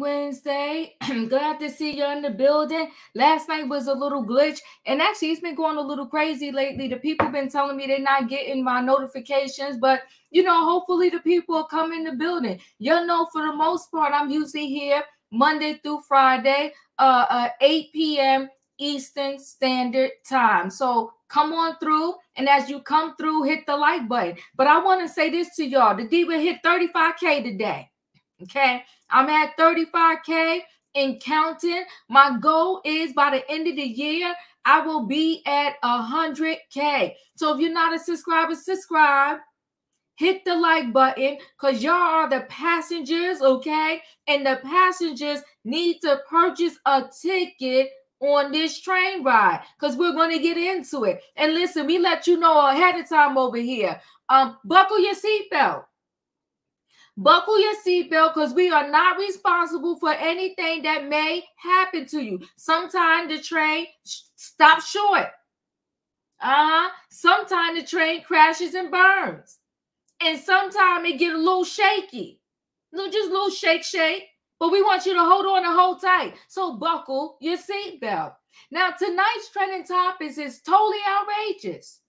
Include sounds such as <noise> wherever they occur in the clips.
Wednesday. <clears throat> Glad to see you in the building. Last night was a little glitch, and actually, it's been going a little crazy lately. The people been telling me they're not getting my notifications, but you know, hopefully, the people come in the building. You know, for the most part, I'm usually here Monday through Friday, uh, uh 8 p.m. Eastern Standard Time. So come on through. And as you come through, hit the like button. But I want to say this to y'all the Diva hit 35K today. Okay. I'm at 35K and counting. My goal is by the end of the year, I will be at 100K. So if you're not a subscriber, subscribe. Hit the like button because y'all are the passengers, okay? And the passengers need to purchase a ticket on this train ride because we're going to get into it. And listen, we let you know ahead of time over here. Um, buckle your seatbelt. Buckle your seatbelt because we are not responsible for anything that may happen to you. Sometimes the train stops short. Uh-huh. Sometimes the train crashes and burns. And sometimes it get a little shaky. No, just a little shake, shake but we want you to hold on and hold tight. So buckle your seatbelt. Now, tonight's trending topics is totally outrageous.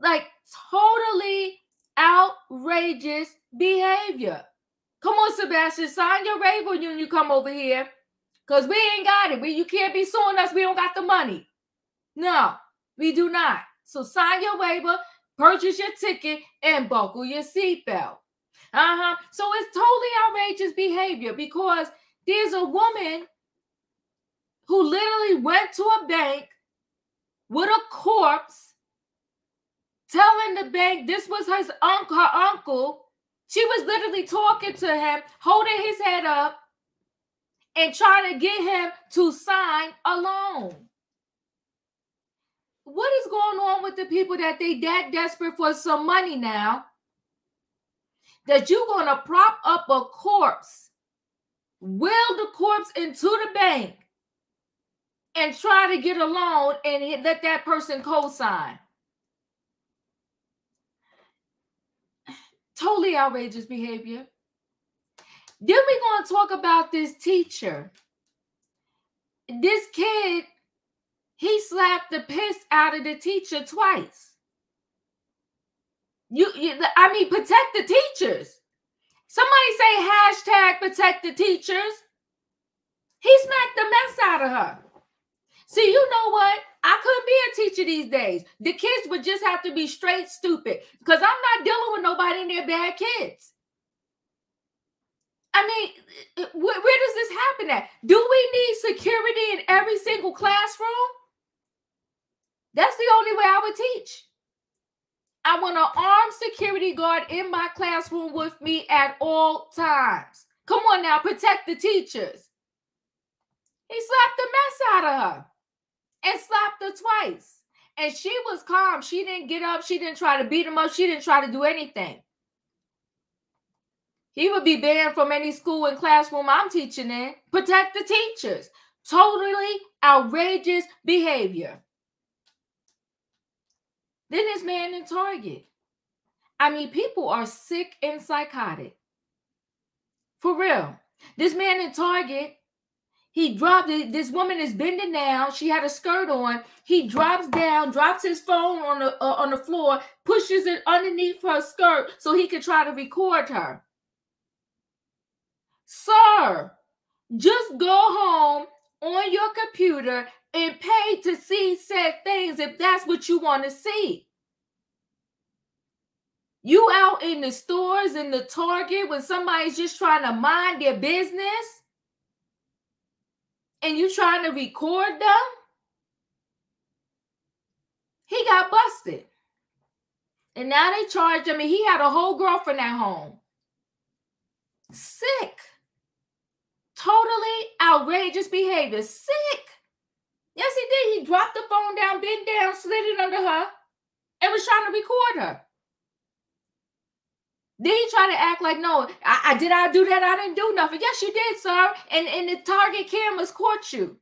Like totally outrageous behavior. Come on, Sebastian, sign your waiver when you come over here. Because we ain't got it. We, you can't be suing us. We don't got the money. No, we do not. So sign your waiver, purchase your ticket, and buckle your seatbelt. Uh-huh. So it's totally outrageous behavior because there's a woman who literally went to a bank with a corpse, telling the bank this was his uncle, her uncle. She was literally talking to him, holding his head up, and trying to get him to sign a loan. What is going on with the people that they that desperate for some money now? that you're going to prop up a corpse, will the corpse into the bank, and try to get a loan and let that person co-sign. Totally outrageous behavior. Then we're going to talk about this teacher. This kid, he slapped the piss out of the teacher twice. You, you, I mean, protect the teachers. Somebody say hashtag protect the teachers. He smacked the mess out of her. See, you know what? I couldn't be a teacher these days. The kids would just have to be straight stupid because I'm not dealing with nobody in their bad kids. I mean, uh, uh, where, where does this happen at? Do we need security in every single classroom? That's the only way I would teach. I want an armed security guard in my classroom with me at all times. Come on now, protect the teachers. He slapped the mess out of her and slapped her twice. And she was calm. She didn't get up. She didn't try to beat him up. She didn't try to do anything. He would be banned from any school and classroom I'm teaching in. Protect the teachers. Totally outrageous behavior. Then this man in Target. I mean, people are sick and psychotic. For real. This man in Target, he dropped it. This woman is bending down. She had a skirt on. He drops down, drops his phone on the uh, on the floor, pushes it underneath her skirt so he could try to record her. Sir, just go home on your computer and pay to see said things if that's what you want to see. You out in the stores in the Target when somebody's just trying to mind their business and you trying to record them? He got busted. And now they charge him, and he had a whole girlfriend at home. Sick. Totally outrageous behavior. Sick. Yes, he did. He dropped the phone down, bent down, slid it under her, and was trying to record her. Then you try to act like, no, I, I, did I do that? I didn't do nothing. Yes, you did, sir. And and the target cameras caught you.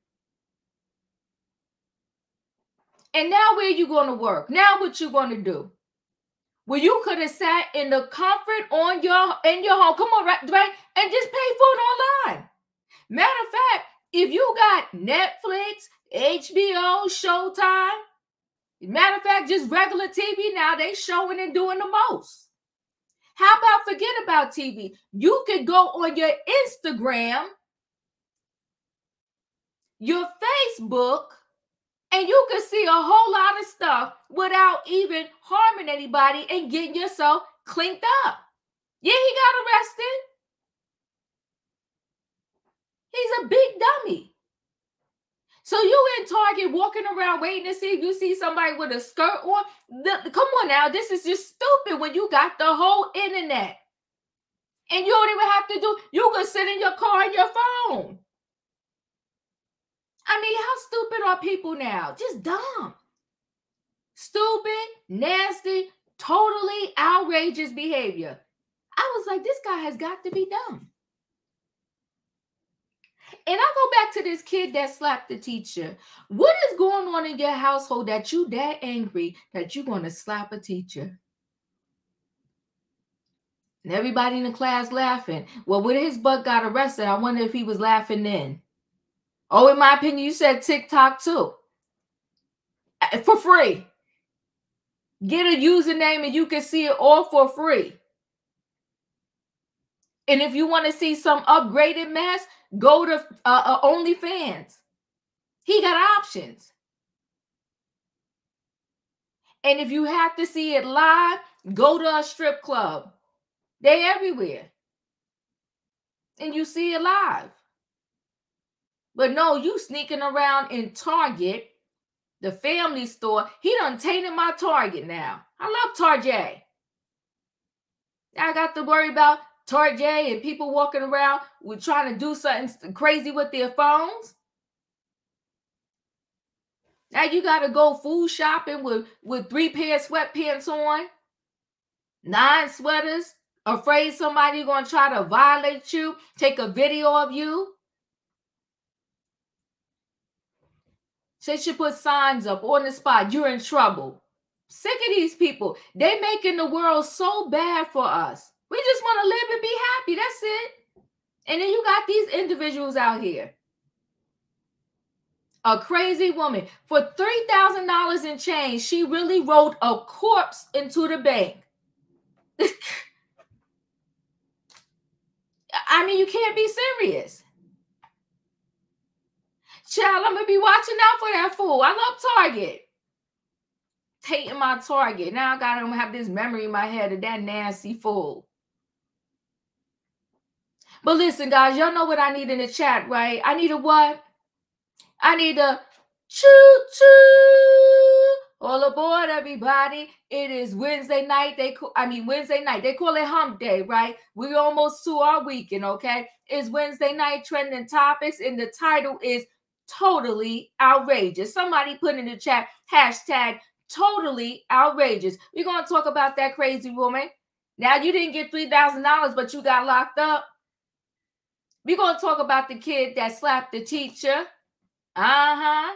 And now where you going to work? Now what you going to do? Well, you could have sat in the comfort on your in your home. Come on, right, right, and just pay it online. Matter of fact, if you got Netflix, HBO, Showtime, matter of fact, just regular TV now, they showing and doing the most. How about forget about TV? You could go on your Instagram, your Facebook, and you could see a whole lot of stuff without even harming anybody and getting yourself clinked up. Yeah, he got arrested. He's a big dummy. So you in Target walking around waiting to see if you see somebody with a skirt on. The, come on now, this is just stupid when you got the whole internet. And you don't even have to do, you can sit in your car and your phone. I mean, how stupid are people now? Just dumb. Stupid, nasty, totally outrageous behavior. I was like, this guy has got to be dumb. And I go back to this kid that slapped the teacher. What is going on in your household that you that angry that you're going to slap a teacher? And everybody in the class laughing. Well, when his butt got arrested, I wonder if he was laughing then. Oh, in my opinion, you said TikTok too. Uh, for free. Get a username and you can see it all for free. And if you want to see some upgraded mess, go to uh, uh, OnlyFans. He got options. And if you have to see it live, go to a strip club. They everywhere. And you see it live. But no, you sneaking around in Target, the family store. He done tainted my Target now. I love Target. I got to worry about Target and people walking around with trying to do something crazy with their phones. Now you got to go food shopping with, with three pair of sweatpants on, nine sweaters, afraid somebody going to try to violate you, take a video of you. They should put signs up on the spot. You're in trouble. Sick of these people. They making the world so bad for us. We just want to live and be happy. That's it. And then you got these individuals out here. A crazy woman for $3,000 in change, she really wrote a corpse into the bank. <laughs> I mean, you can't be serious. Child, I'm gonna be watching out for that fool. I love Target. Taking my Target. Now I gotta have this memory in my head of that nasty fool. But listen, guys, y'all know what I need in the chat, right? I need a what? I need a choo choo. All aboard, everybody. It is Wednesday night. They call, I mean Wednesday night. They call it hump day, right? We're almost to our weekend, okay? It's Wednesday night trending topics, and the title is totally outrageous. Somebody put in the chat hashtag totally outrageous. We're gonna talk about that crazy woman. Now you didn't get three thousand dollars, but you got locked up. We're gonna talk about the kid that slapped the teacher. Uh-huh.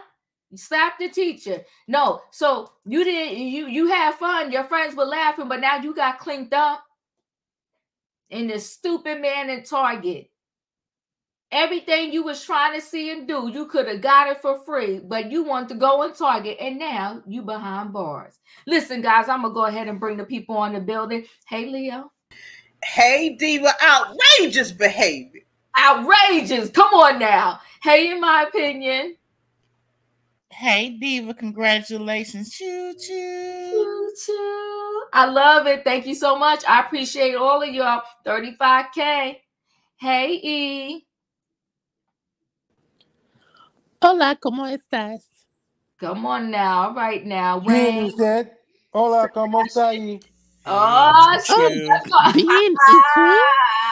You slapped the teacher. No, so you didn't you you had fun, your friends were laughing, but now you got clinked up in this stupid man in Target. Everything you was trying to see and do, you could have got it for free, but you want to go and Target, and now you behind bars. Listen, guys, I'm gonna go ahead and bring the people on the building. Hey, Leo. Hey, Diva, outrageous behavior. Outrageous. Come on now. Hey, in my opinion. Hey, Diva, congratulations. Choo choo. Choo choo. I love it. Thank you so much. I appreciate all of y'all. 35K. Hey, E. Hola, ¿cómo estás? Come on now, right now. Bien, usted. Hola, ¿cómo está ahí? Oh, shit. Bien, <laughs>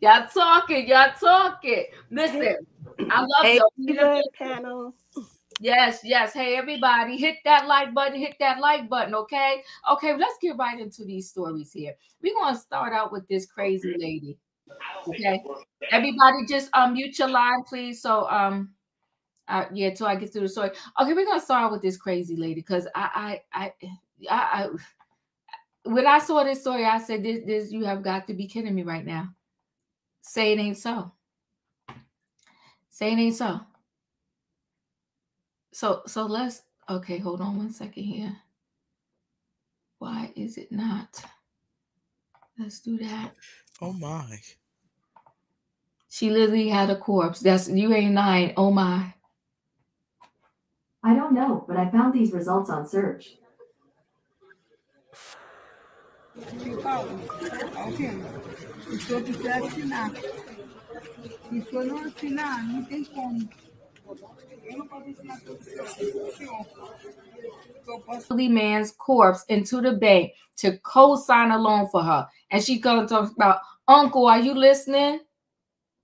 y'all talking, y'all talking. Listen, I love hey, y'all. panel. Yes, yes. Hey, everybody, hit that like button, hit that like button, okay? Okay, let's get right into these stories here. We're going to start out with this crazy lady. Okay. Everybody just unmute your line, please. So um uh, yeah, till I get through the story. Okay, we're gonna start with this crazy lady because I I I I, I when I saw this story, I said, this, this, you have got to be kidding me right now. Say it ain't so. Say it ain't so. So, so let's, okay, hold on one second here. Why is it not? Let's do that. Oh my. She literally had a corpse. That's you ain't lying. Oh my. I don't know, but I found these results on search. Ok. Se eu quiser assinar. Se for não assinar, não tem como. Eu não assinar senhor. Eu posso elderly man's corpse into the bank to co-sign a loan for her. And she gonna talk about, Uncle, are you listening?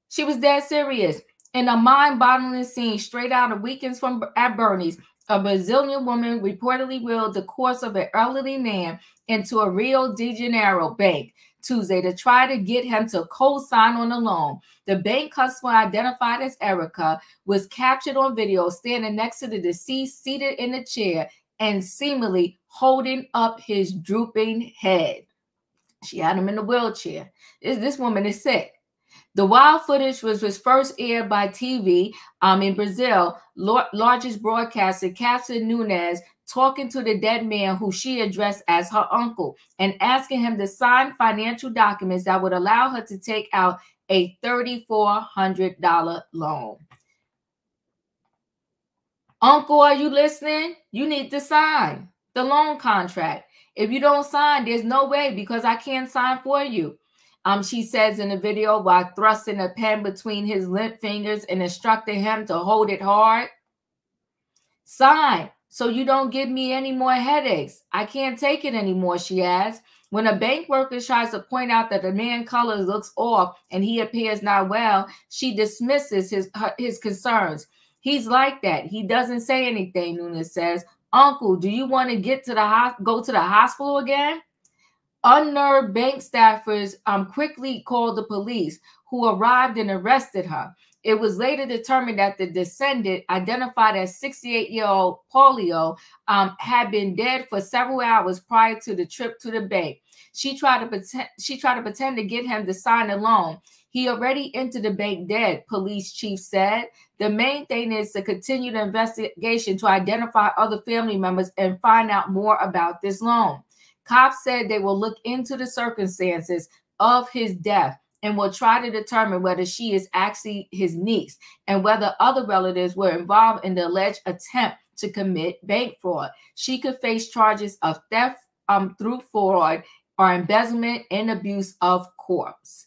She was dead serious. In a mind-boggling scene straight out of Weekends from at Bernie's, a Brazilian woman reportedly willed the corpse of an elderly man into a Rio de Janeiro bank Tuesday to try to get him to co-sign on the loan. The bank customer identified as Erica was captured on video standing next to the deceased seated in a chair and seemingly holding up his drooping head. She had him in a wheelchair. This, this woman is sick. The wild footage was, was first aired by TV um, in Brazil. Lar- largest broadcaster, Captain Nunes, talking to the dead man who she addressed as her uncle and asking him to sign financial documents that would allow her to take out a $3,400 loan. Uncle, are you listening? You need to sign the loan contract. If you don't sign, there's no way because I can't sign for you. Um, she says in the video while thrusting a pen between his limp fingers and instructing him to hold it hard. Sign so you don't give me any more headaches. I can't take it anymore, she adds. When a bank worker tries to point out that the man color looks off and he appears not well, she dismisses his her, his concerns. He's like that. He doesn't say anything, Nunes says. Uncle, do you want to get to the ho- go to the hospital again? Unnerved bank staffers um, quickly called the police, who arrived and arrested her. It was later determined that the descendant, identified as 68 year old Paulo, um, had been dead for several hours prior to the trip to the bank. She tried to pretend she tried to pretend to get him to sign a loan. He already entered the bank dead, police chief said. The main thing is to continue the investigation to identify other family members and find out more about this loan. Cops said they will look into the circumstances of his death and will try to determine whether she is actually his niece and whether other relatives were involved in the alleged attempt to commit bank fraud. She could face charges of theft um, through fraud or embezzlement and abuse of corpse.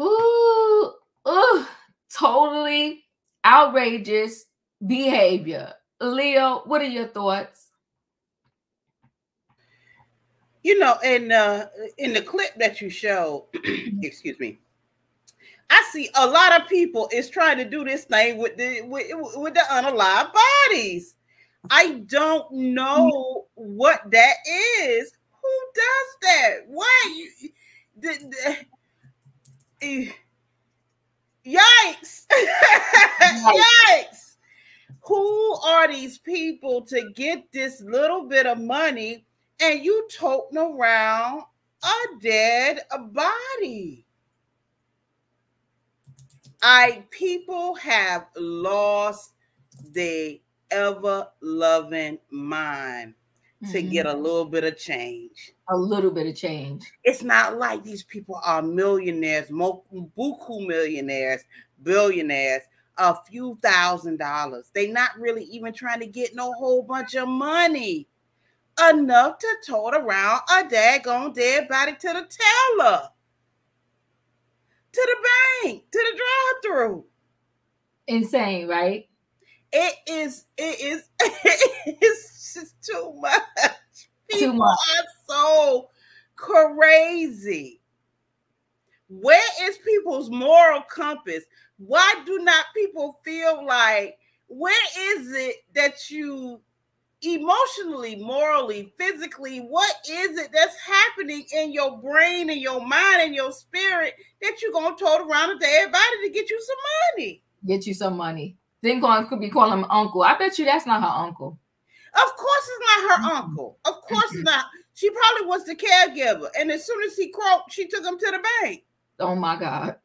Ooh, ooh, totally outrageous behavior. Leo, what are your thoughts? You know, in uh in the clip that you showed, <clears throat> excuse me, I see a lot of people is trying to do this thing with the with, with the unalive bodies. I don't know what that is. Who does that? Why you the, the, yikes <laughs> yikes who are these people to get this little bit of money and you toting around a dead body i people have lost their ever loving mind to Mhm. get a little bit of change A little bit of change. it's not like these people are millionaires, mo- buku millionaires, billionaires, a few thousand dollars. They're not really even trying to get no whole bunch of money. Enough to tote around a daggone dead body to the teller, to the bank, to the drive-through. Insane, right? It is, it is, <laughs> it's just too much. Too People much. are so crazy. Where is people's moral compass? Why do not people feel like where is it that you emotionally, morally, physically, what is it that's happening in your brain and your mind and your spirit that you're gonna tote around to everybody to get you some money? Get you some money. Then going could be calling him uncle. I bet you that's not her uncle. Of course, it's not her uncle. Of course not. She probably was the caregiver, and as soon as he croaked, she took him to the bank. Oh my God.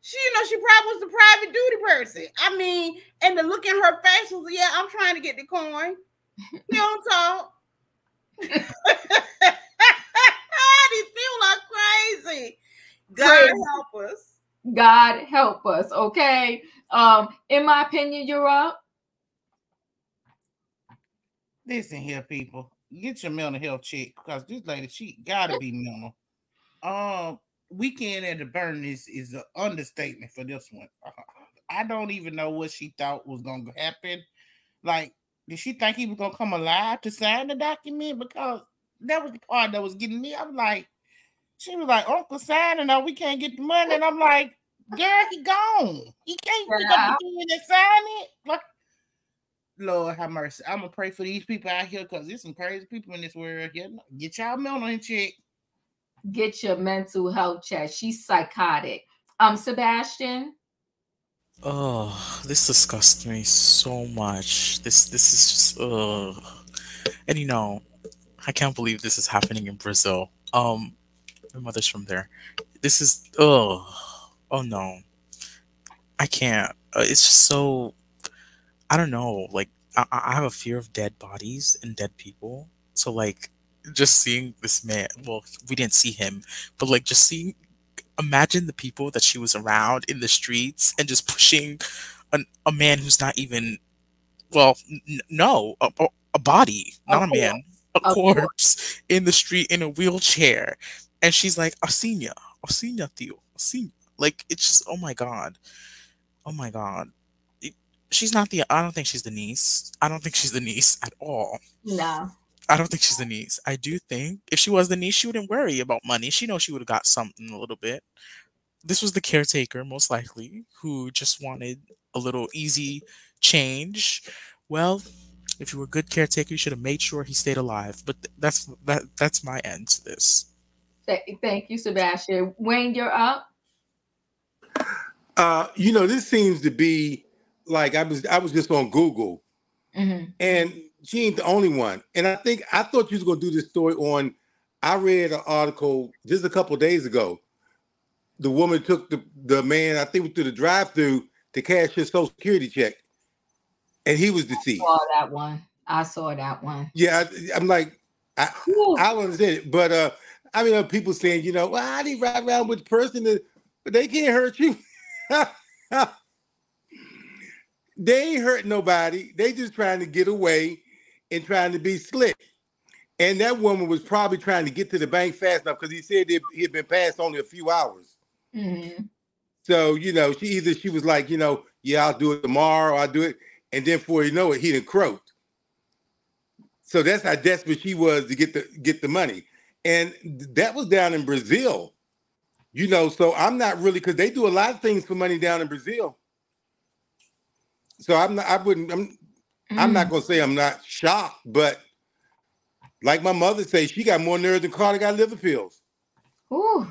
She, you know, she probably was the private duty person. I mean, and the look in her face was, yeah, I'm trying to get the coin. <laughs> You don't talk. These people are crazy. God Crazy. help us. God help us. Okay. Um, in my opinion, you're up. Listen here, people. Get your mental health check because this lady, she gotta be mental. Um, weekend at the Bernie's is an understatement for this one. <laughs> I don't even know what she thought was gonna happen. Like, did she think he was gonna come alive to sign the document? Because that was the part that was getting me. I'm like, she was like, Uncle signing, no, we can't get the money. And I'm like, girl, he gone. He can't pick up the pen and sign it. Like, Lord have mercy. I'm gonna pray for these people out here because there's some crazy people in this world. Here. Get y'all mental in check. Get your mental health check. She's psychotic. Um, Sebastian. Oh, this disgusts me so much. This this is just uh and you know, I can't believe this is happening in Brazil. Um my mother's from there. This is oh oh no. I can't. Uh, it's just so I don't know, like I I have a fear of dead bodies and dead people. So like just seeing this man, well, we didn't see him, but like just seeing imagine the people that she was around in the streets and just pushing an, a man who's not even well n- no a, a, a body not a man a, A corpse. corpse in the street in a wheelchair. And she's like Asinya Asinya Theo Asinya like it's just oh my god. Oh my god. It- she's not the I don't think she's the niece. I don't think she's the niece at all. No. I don't think she's the niece. I do think if she was the niece, she wouldn't worry about money. She knows she would have got something a little bit. This was the caretaker, most likely, who just wanted a little easy change. Well, if you were a good caretaker, you should have made sure he stayed alive. But th- that's that that's my end to this. Thank you, Sebastian. Wayne, you're up. Uh, you know, this seems to be like I was I was just on Google Mhm. and she ain't the only one. And I think I thought you was gonna do this story on I read an article just a couple days ago. The woman took the, the man, I think, through the drive-through to cash his social security check. And he was deceased. Saw that one. I saw that one. Yeah, I, I'm like, I, Whew. I don't understand it. But uh I mean uh, people saying, you know, well, I didn't ride around with the person that but they can't hurt you. <laughs> they ain't hurt nobody. They just trying to get away and trying to be slick. And that woman was probably trying to get to the bank fast enough because he said he had been passed only a few hours. Mhm. So, you know, she either she was like, you know, yeah, I'll do it tomorrow, I'll do it. And then before you know it, he done croaked. So that's how desperate she was to get the get the money. And that was down in Brazil. You know, so I'm not really because they do a lot of things for money down in Brazil. So I'm not I wouldn't I'm I'm not gonna say I'm not shocked, but like my mother say, she got more nerve than Carter got liver pills. Ooh.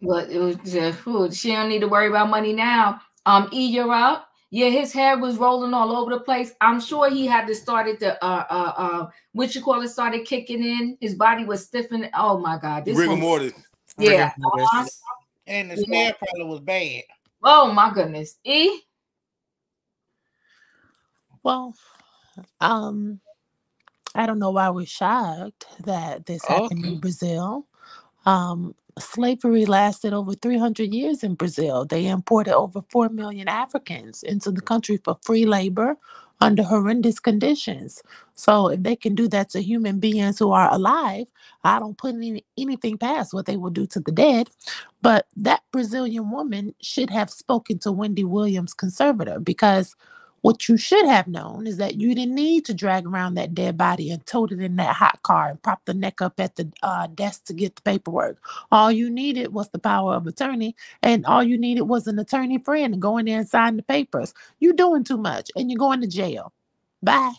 But it was just, ooh, she don't need to worry about money now. Um, E, you're up. Yeah, his hair was rolling all over the place. I'm sure he had to started to uh uh uh what you call it started kicking in. His body was stiffening. Oh my god. This Rigor one- mortis. yeah. Rigor mortis. uh-huh. And the Yeah. smell probably was bad. Oh my goodness. E. Well, um, I don't know why we're shocked that this happened in Brazil. Um, slavery lasted over 300 years in Brazil. They imported over 4 million Africans into the country for free labor under horrendous conditions. So, if they can do that to human beings who are alive, I don't put any, anything past what they will do to the dead. But that Brazilian woman should have spoken to Wendy Williams' conservator because what you should have known is that you didn't need to drag around that dead body and tote it in that hot car and prop the neck up at the uh, desk to get the paperwork. All you needed was the power of attorney, and all you needed was an attorney friend to go in there and sign the papers. You're doing too much, and you're going to jail. Bye.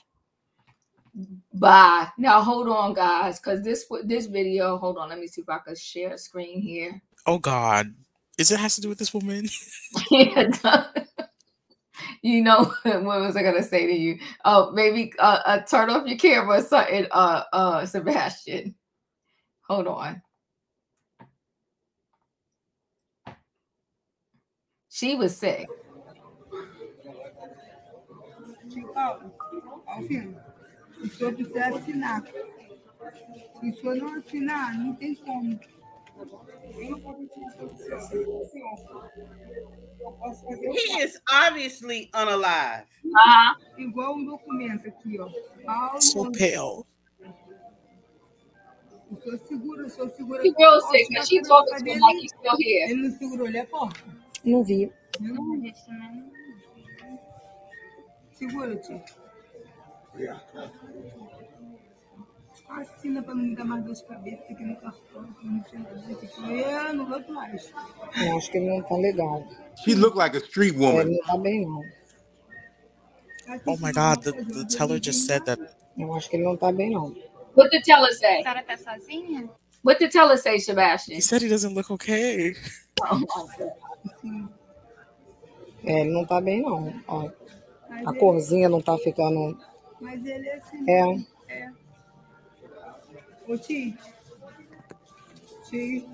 Bye. Now hold on, guys, because this this video. Hold on, let me see if I can share a screen here. Oh God, is it has to do with this woman? <laughs> <laughs> Yeah, it does. You know, <laughs> what was I gonna say to you? Oh, maybe uh, uh turn off your camera or something, uh uh Sebastian. Hold on. She was sick. Eu não posso assinar pelo senhor. Senhor, eu posso fazer o He is obviously unalive. Ah, igual um documento aqui, ó. So pale. o senhor segura, o senhor segura. she real Ó, sick, o but senhor she segura talking a to him like he's still here. Ele não segurou ali a porta? Não vi. Não. Segura, tio. Para não me dar mais dor de cabeça aqui no cartão. que Não tinha nada aqui. Eu não vou mais. Eu acho que ele não tá legal. She looked like a street Ele woman. não tá bem, não. Oh my god, the, the teller just said that Eu acho que ele não tá bem, não. What the teller say? A senhora tá sozinha? What the teller say, Sebastian? he said he doesn't look okay. Oh my God. Assim, É, ele não tá bem, não. Ó, a ele, corzinha não tá ficando. mas ele é assim. É. É. Ô, tio. Tio.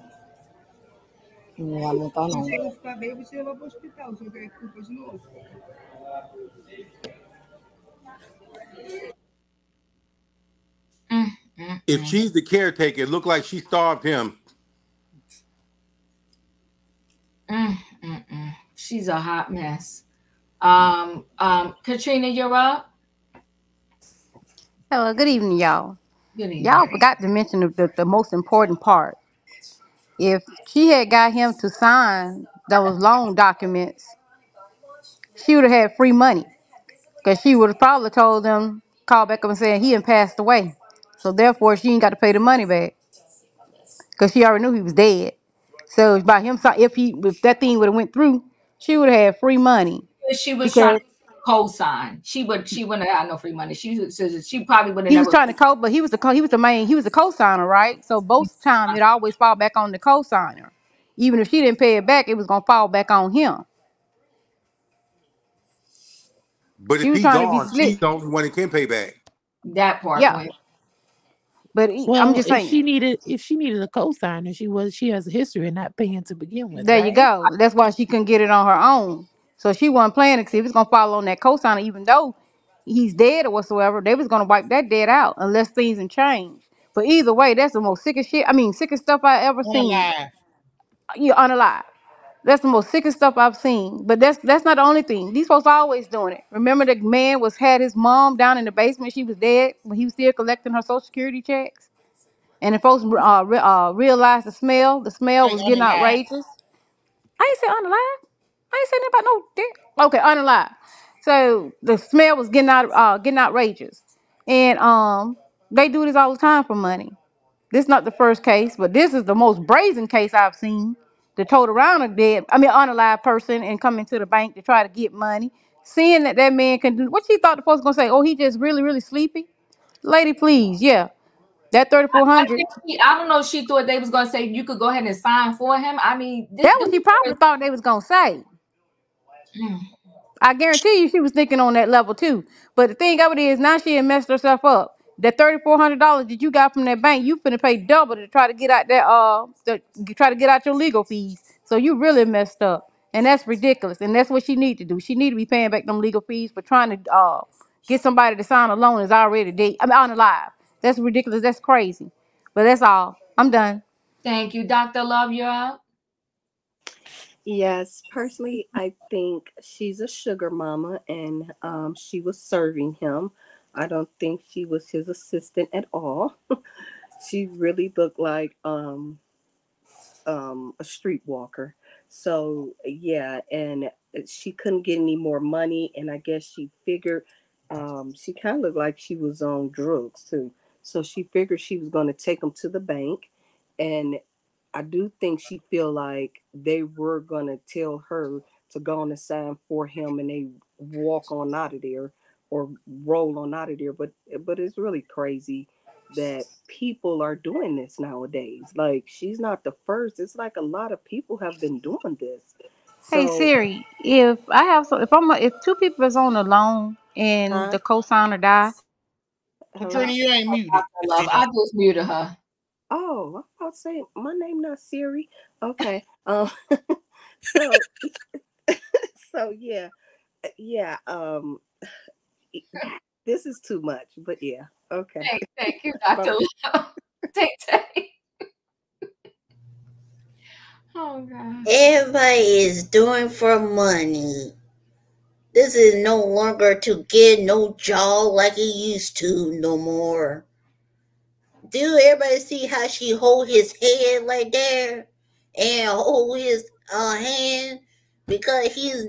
não, não tá, não. Se eu ficar bem, eu vou te para o hospital. Se eu quer culpa de novo. If she's the caretaker, it looked like she starved him. Mm, mm, mm. She's a hot mess. Um, um, Katrina, you're up. Hello, good evening, y'all. Good. Y'all forgot to mention the, the, the most important part. If she had got him to sign those loan documents, she would have had free money. Because she would have probably told them, call back up and said he had passed away. So therefore, she ain't got to pay the money back. Because she already knew he was dead. So by him, si- if he, if that thing would have went through, she would have had free money. She was trying Because to co-sign. She would. She wouldn't have had no free money. She says she probably would have he was never. trying to co, but he was the co, he was the main, he was the co-signer, right? So both <laughs> times it always fall back on the co-signer. Even if she didn't pay it back, it was gonna fall back on him. But She if was he trying to be gone, slick. she's the only one that can pay back. That part. Yeah, Went. but he- I'm Well, just if saying. she needed if she needed a co-signer, she was she has a history of not paying to begin with, There you right? go. That's why she couldn't get it on her own. So she wasn't playing it 'cause if it's gonna follow on that cosigner, even though he's dead or whatsoever, they was gonna wipe that dead out unless things and change. But either way, that's the most sickest shit. I mean, sickest stuff I ever seen. Unalive. You unalive. That's the most sickest stuff I've seen. But that's that's not the only thing. These folks always doing it. Remember the man was had his mom down in the basement. She was dead when he was still collecting her social security checks. And the folks uh, re- uh, realized the smell. The smell was getting outrageous. I ain't say unalive. I ain't saying about no dick. Okay, unalive. So the smell was getting out uh getting outrageous. And um they do this all the time for money. This not the first case, but this is the most brazen case I've seen. To tote around a dead, I mean unalive person and come into the bank to try to get money. Seeing that that man can do what she thought the folks gonna say, oh he just really, really sleepy. Lady, please, yeah. That thirty four I hundred. think she, I don't know. if She thought they was gonna say you could go ahead and sign for him. I mean, this, That what she probably thought they was gonna say. I guarantee you she was thinking on that level too. But the thing of it is now she had messed herself up. That thirty four hundred dollars that you got from that bank, you finna pay double to try to get out that uh to try to get out your legal fees. So you really messed up. And that's ridiculous. And that's what she need to do. She need to be paying back them legal fees for trying to uh get somebody to sign a loan that's already dead. I mean on alive. That's ridiculous. That's crazy. But that's all. I'm done. Thank you, Doctor Love. You're up. Yes, personally, I think she's a sugar mama and um, she was serving him. I don't think she was his assistant at all. <laughs> she really looked like um, um, a streetwalker. So, yeah, and she couldn't get any more money. And I guess she figured um, she kind of looked like she was on drugs too. So she figured she was going to take him to the bank and I do think she feel like they were gonna tell her to go on and sign for him, and they walk on out of there or roll on out of there. But eh, but it's really crazy that people are doing this nowadays. Like she's not the first. It's like a lot of people have been doing this, Hey So, Siri, if I have so if I'm a, if two people is on the loan and huh? the co-signer die, Katrina, you ain't muted. Love, I just muted her. Oh, I'm about to say my name not Siri. Okay. Um. <laughs> so, <laughs> so yeah, uh, yeah. Um. This is too much, but yeah. Okay. Thank, thank you, Dr. Love. <laughs> Take, take. Oh, God. Everybody is doing for money. This is no longer to get no job like it used to no more. Do everybody see how she hold his head like there and hold his uh, hand because he's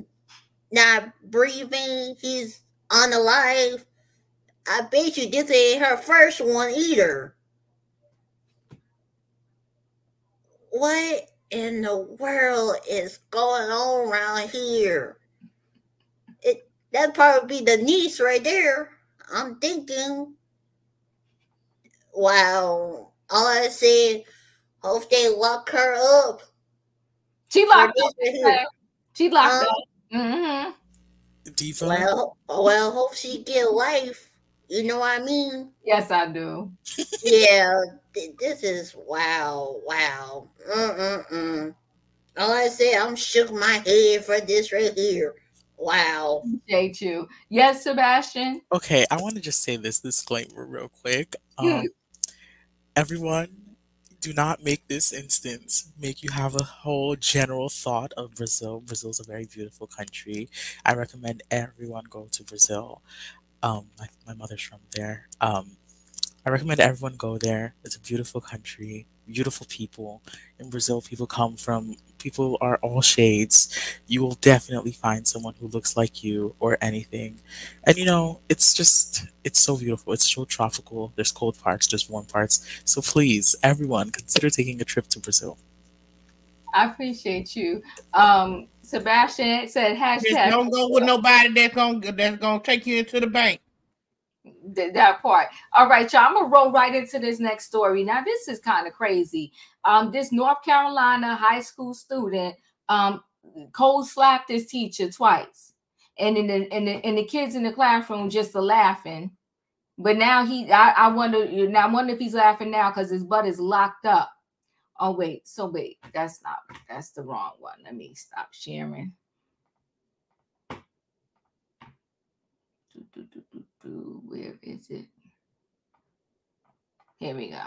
not breathing, he's unalive. I bet you this ain't her first one either. What in the world is going on around here? It that probably be the niece right there. I'm thinking. Wow. All I said, hope they lock her up. She locked this up. She locked Huh? up. Mm-hmm. Diva. Well, well, hope she get life. You know what I mean? Yes, I do. Yeah, th- this is wow, wow. Mm-mm-mm. All I say, I'm shook my head for this right here. Wow. Appreciate you. Yes, Sebastian. Okay, I want to just say this disclaimer real quick. Um, everyone, do not make this instance make you have a whole general thought of Brazil. Brazil's a very beautiful country. I recommend everyone go to Brazil. Um, my, my mother's from there. Um, I recommend everyone go there. It's a beautiful country, beautiful people. In Brazil, people come from, people are all shades. You will definitely find someone who looks like you or anything. And you know, it's just, it's so beautiful. It's so tropical. There's cold parts, there's warm parts. So please, everyone, consider taking a trip to Brazil. I appreciate you. Um, Sebastian said Just hashtag don't go with nobody that's gonna that's gonna take you into the bank. Th- that part. All right, y'all. I'm gonna roll right into this next story. Now, this is kind of crazy. Um, this North Carolina high school student um cold slapped his teacher twice, and in the and the, and the kids in the classroom just are laughing. But now he, I, I wonder now. I wonder if he's laughing now because his butt is locked up. Oh wait, so wait, that's not that's the wrong one. Let me stop sharing. Do, do, do, do, do. Where is it? Here we go.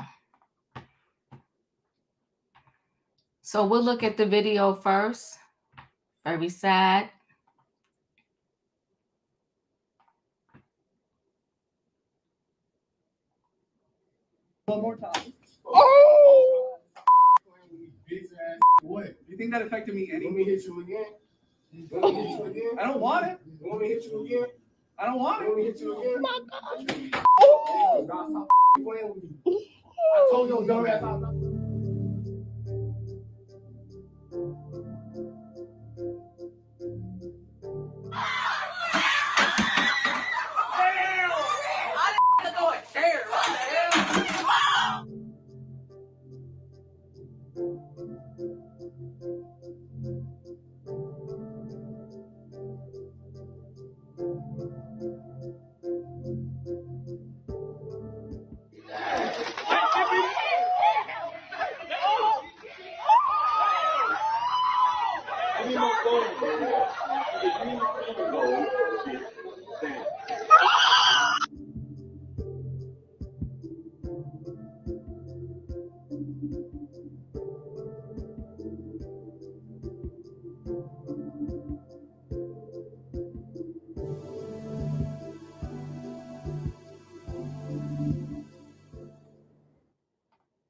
So we'll look at the video first. Very sad. One more time. Oh! What? You think that affected me any? Let me hit you again. Let me hit you again. I don't want it. Let me hit you again? I don't want it. Hit you again. Oh my God. Oh! I told your dumb ass I'm not.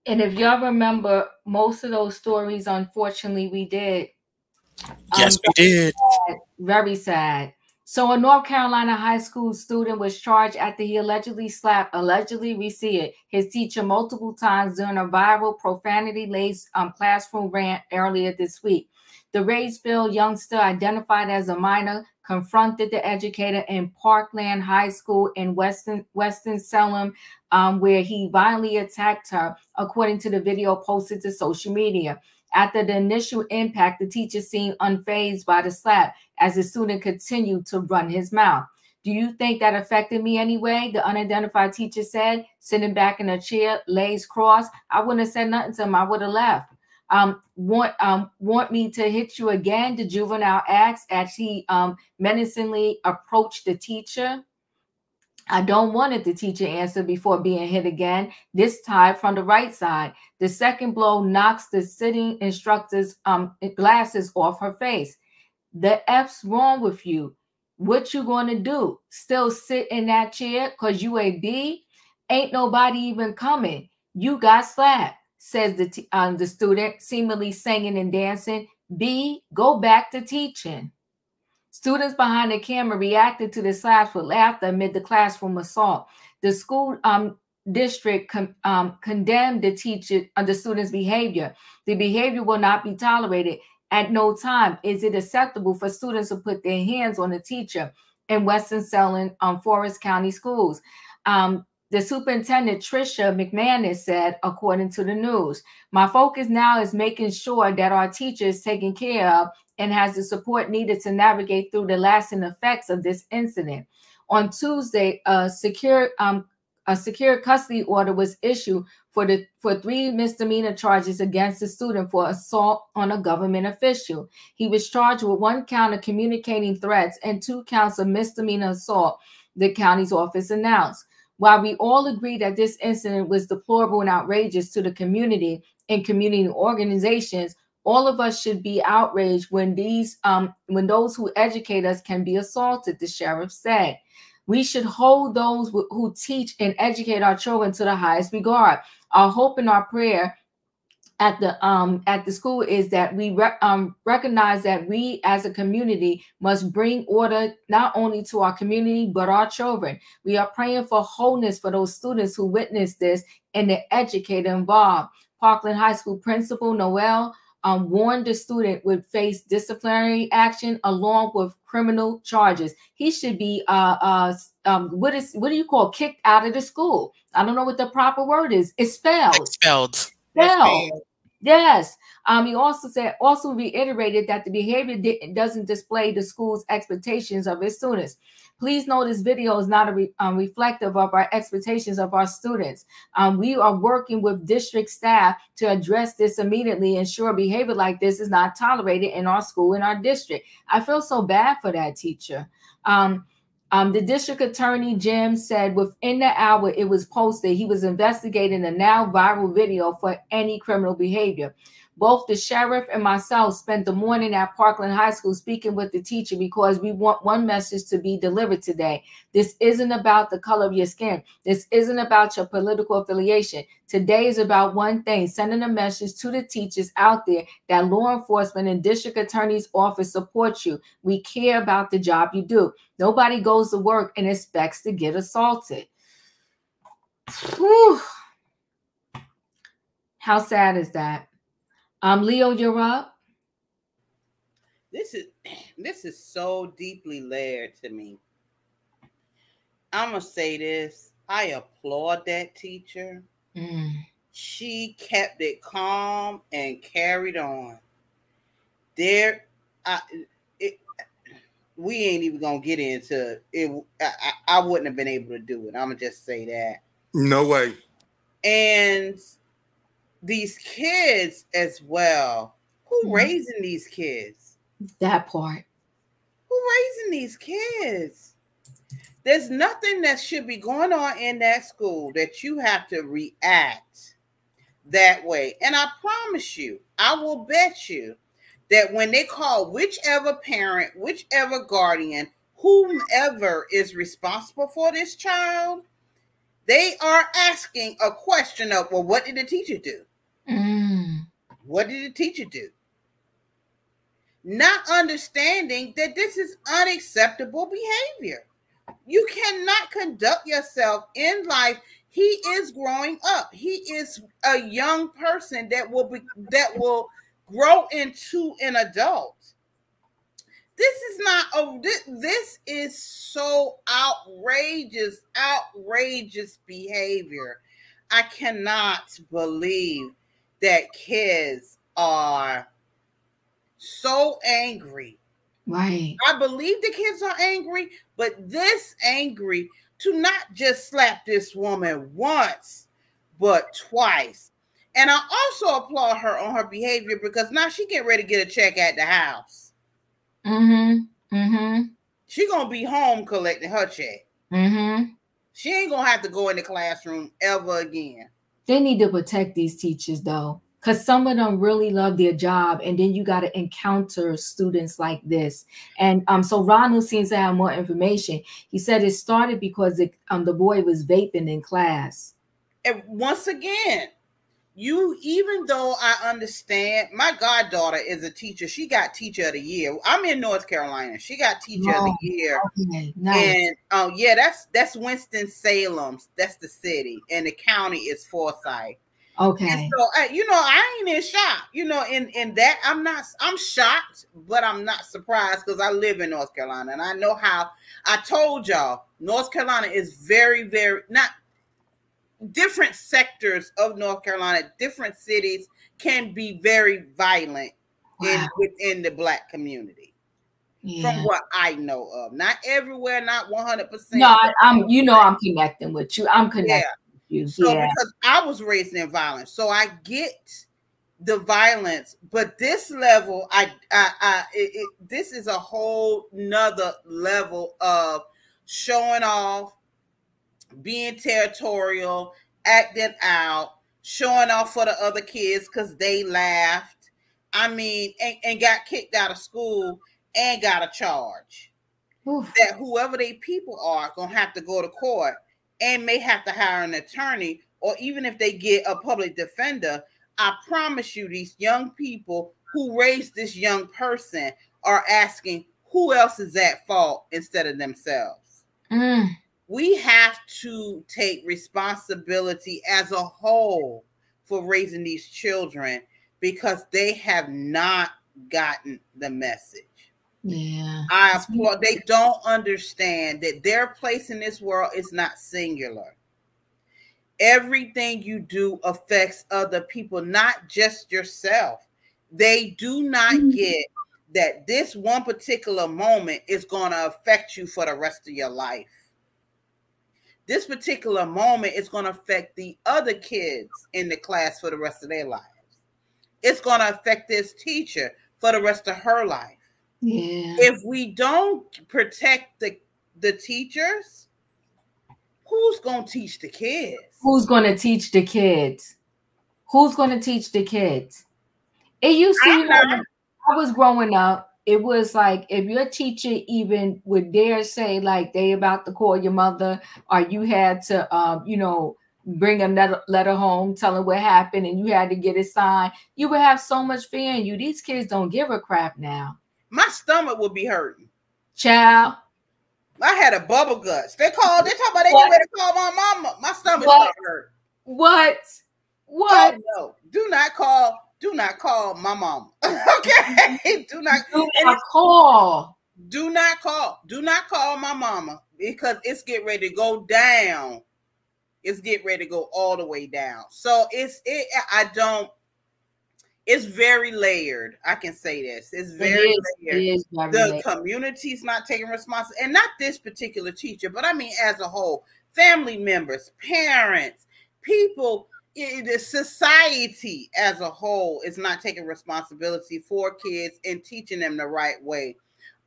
And if y'all remember, most of those stories, unfortunately, we did. Yes, we did. sad, very sad. So, a North Carolina high school student was charged after he allegedly slapped, allegedly received his teacher multiple times during a viral profanity-laced um, classroom rant earlier this week. The Reidsville youngster, identified as a minor, confronted the educator in Parkland High School in Winston Winston Salem, um, where he violently attacked her, according to the video posted to social media. After the initial impact, the teacher seemed unfazed by the slap as the student continued to run his mouth. Do you think that affected me anyway? The unidentified teacher said, sitting back in a chair, legs crossed. I wouldn't have said nothing to him. I would have left. Um, want um want me to hit you again? The juvenile asked as he um menacingly approached the teacher. I don't want it, the teacher answered before being hit again, this time from the right side. The second blow knocks the sitting instructor's um, glasses off her face. The F's wrong with you. What you going to do? Still sit in that chair because you a B? Ain't nobody even coming. You got slapped, says the, um, the student, seemingly singing and dancing. B, go back to teaching. Students behind the camera reacted to the slaps with laughter amid the classroom assault. The school um, district con- um, condemned the teacher uh, the student's behavior. The behavior will not be tolerated. At no time is it acceptable for students to put their hands on a teacher in Winston Salem um, Forsyth County schools. Um, the superintendent, Tricia McManus, said, according to the news, my focus now is making sure that our teachers taken care of and has the support needed to navigate through the lasting effects of this incident. On Tuesday, a secure um, a secure custody order was issued for the for three misdemeanor charges against the student for assault on a government official. He was charged with one count of communicating threats and two counts of misdemeanor assault. The county's office announced. While we all agree that this incident was deplorable and outrageous to the community and community organizations, all of us should be outraged when these um, when those who educate us can be assaulted the sheriff said. We should hold those who teach and educate our children to the highest regard. Our hope and our prayer at the um at the school is that we re- um recognize that we as a community must bring order not only to our community but our children. We are praying for wholeness for those students who witnessed this and the educator involved parkland high school principal noel um, warned the student would face disciplinary action along with criminal charges. He should be uh, uh, um, what is what do you call kicked out of the school? I don't know what the proper word is. Expelled. Expelled. Expelled. Yes. Um, he also said, also reiterated that the behavior doesn't display the school's expectations of its students. Please know this video is not a re- um, reflective of our expectations of our students. Um, we are working with district staff to address this immediately, ensure behavior like this is not tolerated in our school, in our district. I feel so bad for that teacher. Um, um, the district attorney, Jim, said within the hour it was posted, he was investigating a now viral video for any criminal behavior. Both the sheriff and myself spent the morning at Parkland High School speaking with the teacher because we want one message to be delivered today. This isn't about the color of your skin. This isn't about your political affiliation. Today is about one thing sending a message to the teachers out there that law enforcement and district attorney's office support you. We care about the job you do. Nobody goes to work and expects to get assaulted. Whew. How sad is that? Um, Leo, you're up. This is <clears throat> this is so deeply layered to me. I'm gonna say this. I applaud that teacher. Mm. She kept it calm and carried on. There, I, it, we ain't even gonna get into it. I, I, I wouldn't have been able to do it. I'm gonna just say that. No way. And these kids as well. Who Mhm. raising these kids? That part. Who raising these kids? There's nothing that should be going on in that school that you have to react that way. And I promise you, I will bet you that when they call whichever parent, whichever guardian, whomever is responsible for this child, they are asking a question of, well, what did the teacher do? What did the teacher do? Not understanding that this is unacceptable behavior. You cannot conduct yourself in life. He is growing up. He is a young person that will be that will grow into an adult. This is not a this, this is so outrageous, outrageous behavior. I cannot believe that kids are so angry. Right. I believe the kids are angry, but this angry to not just slap this woman once, but twice. And I also applaud her on her behavior because now she get ready to get a check at the house. Mm-hmm. Mm-hmm. She gonna be home collecting her check. Mm-hmm. She ain't gonna have to go in the classroom ever again. They need to protect these teachers though. Because some of them really love their job, and then you got to encounter students like this. And um, so Ronald seems to have more information. He said it started because it, um, the boy was vaping in class. And once again, you even though I understand, my goddaughter is a teacher. She got teacher of the year. I'm in North Carolina. She got teacher of the Oh, year. okay, nice. And um, yeah, that's that's Winston Salem. That's the city, and the county is Forsyth. Okay. And so I, you know, I ain't in shock. You know, in in that I'm not. I'm shocked, but I'm not surprised because I live in North Carolina and I know how. I told y'all, North Carolina is very, very not different sectors of North Carolina, different cities can be very violent in within the black community. Yeah. From what I know of, not everywhere, not 100. percent No, I, I'm. You know, I'm connecting with you. I'm connecting Yeah. with you. So yeah. because I was raised in violence, so I get the violence, but this level, I, I, I it, it, this is a whole nother level of showing off, being territorial, acting out, showing off for the other kids because they laughed. I mean, and, and got kicked out of school and got a charge that whoever they people are gonna have to go to court and may have to hire an attorney or even if they get a public defender i promise you these young people who raised this young person are asking who else is at fault instead of themselves Mm. We have to take responsibility as a whole for raising these children because they have not gotten the message Yeah. I applaud. They don't understand that their place in this world is not singular. Everything you do affects other people, not just yourself. They do not mm-hmm. get that this one particular moment is going to affect you for the rest of your life. This particular moment is going to affect the other kids in the class for the rest of their lives. It's going to affect this teacher for the rest of her life Yeah. if we don't protect the the teachers, who's gonna teach the kids? Who's going to teach the kids? Who's going to teach the kids? It used to, I was growing up, it was like if your teacher even would dare say like they about to call your mother, or you had to, um, you know, bring a letter, letter home telling what happened, and you had to get it signed, you would have so much fear in you. These kids don't give a crap now. My stomach would be hurting. Child, I had a bubble guts. They called. They talk about they What? get ready to call my mama. My stomach What? hurt. what? What? Oh, no, do not call. Do not call my mama. <laughs> okay, do not. Do not call. Do not call. Do not call my mama because it's getting ready to go down. It's getting ready to go all the way down. So it's it. I don't. It's very layered. I can say this. It's very is, layered. it is very the layered. community's not taking responsibility, and not this particular teacher, but I mean as a whole, family members, parents, people, i- the society as a whole is not taking responsibility for kids and teaching them the right way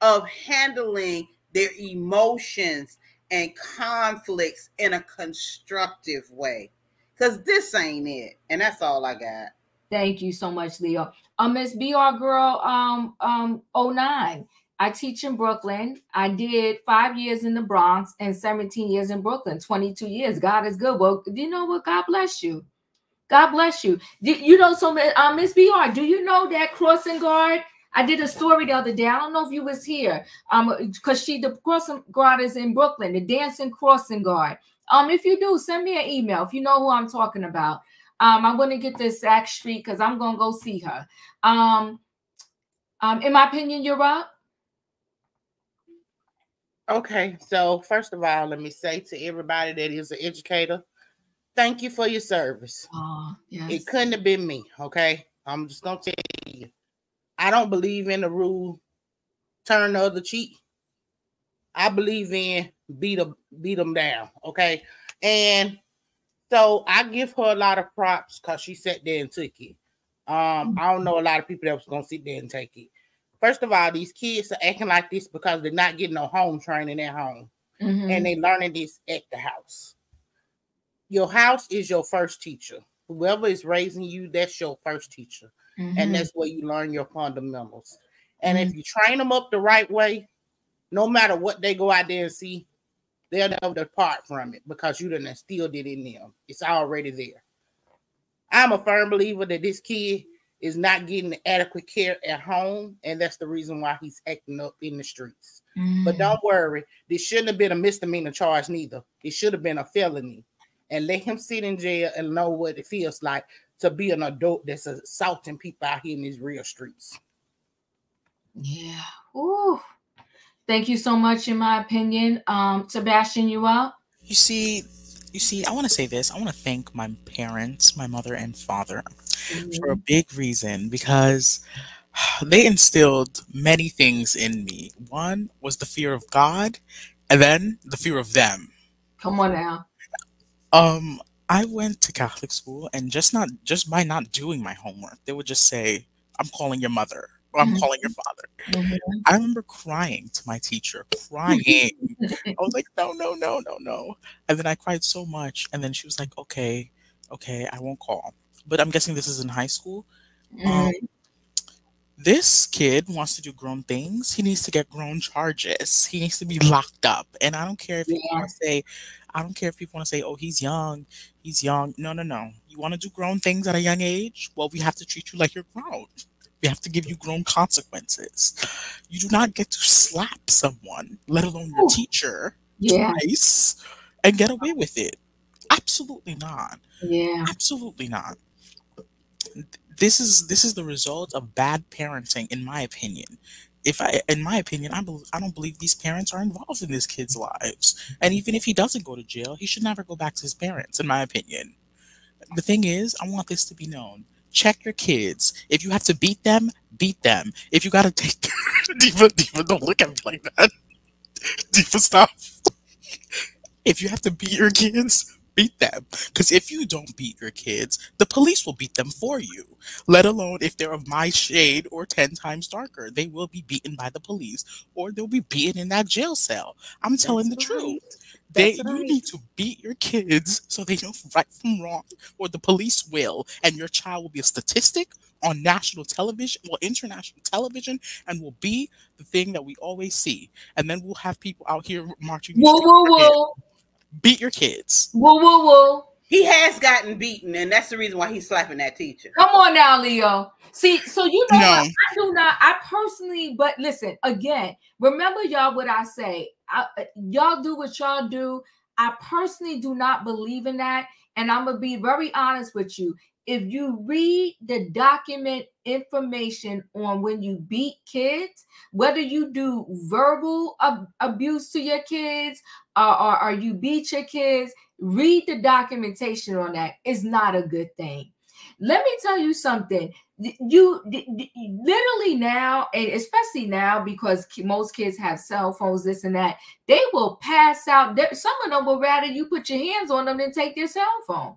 of handling their emotions and conflicts in a constructive way. Because this ain't it. And that's all I got. Thank you so much, Leo. Um, Miss BR Girl, um, um, 09. I teach in Brooklyn. I did five years in the Bronx and 17 years in Brooklyn, 22 years. God is good. Well, do you know what? God bless you. God bless you. You know so uh, Miss BR, do you know that crossing guard? I did a story the other day. I don't know if you was here. Um, because she the crossing guard is in Brooklyn, the dancing crossing guard. Um, if you do, send me an email if you know who I'm talking about. Um, I'm gonna get this Sack Street because I'm gonna go see her. Um, um, in my opinion, you're up. Okay, so first of all, let me say to everybody that is an educator, thank you for your service. Oh, yes. It couldn't have been me, okay? I'm just gonna tell you. I don't believe in the rule turn the other cheek. I believe in beat them, beat them down. Okay. And so I give her a lot of props because she sat there and took it. Um, I don't know a lot of people that was gonna sit there and take it. First of all, these kids are acting like this because they're not getting no home training at home Mhm. and they learning this at the house. Your house is your first teacher. Whoever is raising you, that's your first teacher. Mhm. And that's where you learn your fundamentals. And if you train them up the right way, no matter what they go out there and see, they'll never depart from it because you done instilled it in them. It's already there. I'm a firm believer that this kid is not getting adequate care at home, and that's the reason why he's acting up in the streets. But Mm. don't worry, this shouldn't have been a misdemeanor charge neither. It should have been a felony. And let him sit in jail and know what it feels like to be an adult that's assaulting people out here in these real streets. Yeah. Ooh. Thank you so much, in my opinion. Um, Sebastian, you up? You see, you see, I want to say this. I want to thank my parents, my mother and father, for a big reason because they instilled many things in me. One was the fear of God, and then the fear of them. Come on now. Um, I went to Catholic school, and just not just by not doing my homework, they would just say, "I'm calling your mother," or "I'm Mhm. calling your father." Mhm. I remember crying to my teacher, crying. I was like, "No, no, no, no, no," and then I cried so much, and then she was like, "Okay, okay, I won't call." But I'm guessing this is in high school. Um, Mhm. This kid wants to do grown things. He needs to get grown charges. He needs to be locked up. And I don't care if people Yeah. want to say, I don't care if people want to say, oh, he's young. He's young. No, no, no. You want to do grown things at a young age? Well, we have to treat you like you're grown. We have to give you grown consequences. You do not get to slap someone, let alone your teacher, Yeah. twice and get away with it. Absolutely not. Yeah. Absolutely not this is this is the result of bad parenting in my opinion. If i in my opinion i, bel I don't believe these parents are involved in this kid's lives. And even if he doesn't go to jail he should never go back to his parents in my opinion. The thing is i want this to be known. Check your kids. If you have to beat them beat them. If you gotta take <laughs> diva diva don't look at me like that. Diva stop. <laughs> If you have to beat your kids, beat them. Because if you don't beat your kids, the police will beat them for you. Let alone if they're of my shade or 10 times darker. They will be beaten by the police or they'll be beaten in that jail cell. I'm telling the truth. They, That's you need to beat your kids so they know right from wrong, or the police will, and your child will be a statistic on national television, well, international television, and will be the thing that we always see. And then we'll have people out here marching. Whoa, whoa, whoa. Beat your kids. Whoa, whoa, whoa. He has gotten beaten, and that's the reason why he's slapping that teacher. Come on now, Leo. See, so you know No. what? I do not. I personally, but listen again. Remember, y'all, what I say. I, uh, y'all do what y'all do. I personally do not believe in that, and I'm gonna be very honest with you. If you read the document information on when you beat kids, whether you do verbal ab- abuse to your kids or, or, or you beat your kids, read the documentation on that. It's not a good thing. Let me tell you something. You literally now, and especially now because most kids have cell phones, this and that, they will pass out. Some of them will rather you put your hands on them than take their cell phone.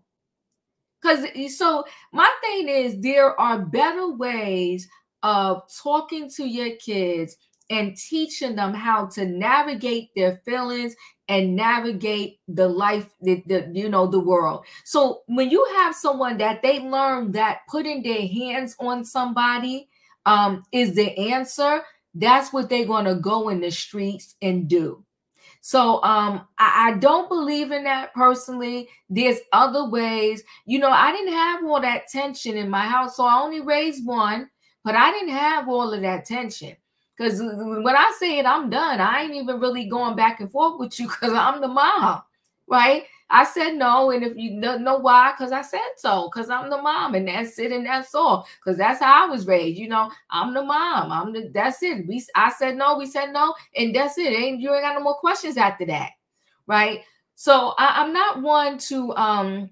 Because so my thing is there are better ways of talking to your kids and teaching them how to navigate their feelings and navigate the life the, the you know the world. So when you have someone that they learn that putting their hands on somebody um is the answer that's what they're going to go in the streets and do so um I, I don't believe in that personally. There's other ways. You know, I didn't have all that tension in my house, so I only raised one, but I didn't have all of that tension. Because when I say it, I'm done. I ain't even really going back and forth with you <laughs> because I'm the mom, right? I said no, and if you know why, because I said so, because I'm the mom, and that's it, and that's all. Because that's how I was raised. You know, I'm the mom. I'm the that's it. We I said no, we said no, and that's it. Ain't you ain't got no more questions after that, right? So I, I'm not one to um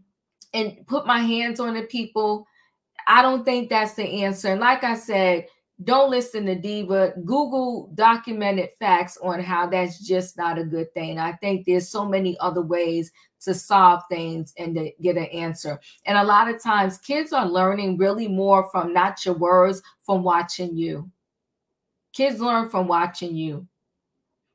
and put my hands on the people. I don't think that's the answer. And like I said, don't listen to Diva. Google documented facts on how that's just not a good thing. I think there's so many other ways to solve things and to get an answer. And a lot of times kids are learning really more from not your words, from watching you. Kids learn from watching you.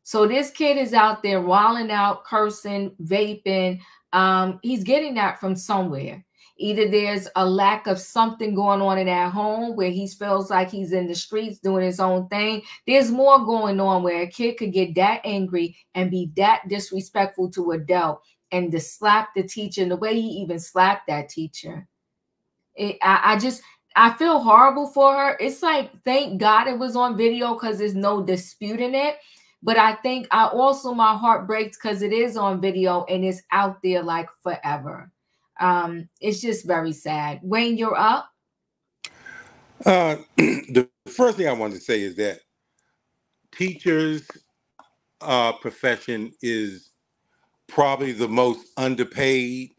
So this kid is out there walling out, cursing, vaping. Um, he's getting that from somewhere. Either there's a lack of something going on in that home where he feels like he's in the streets doing his own thing. There's more going on where a kid could get that angry and be that disrespectful to adult and to slap the teacher and the way he even slapped that teacher. It, I, I just I feel horrible for her. It's like thank God it was on video because there's no disputing it. But I think I also my heart breaks because it is on video and it's out there like forever. Um, it's just very sad. Wayne, you're up. Uh, <clears throat> the first thing I wanted to say is that teachers' uh, profession is probably the most underpaid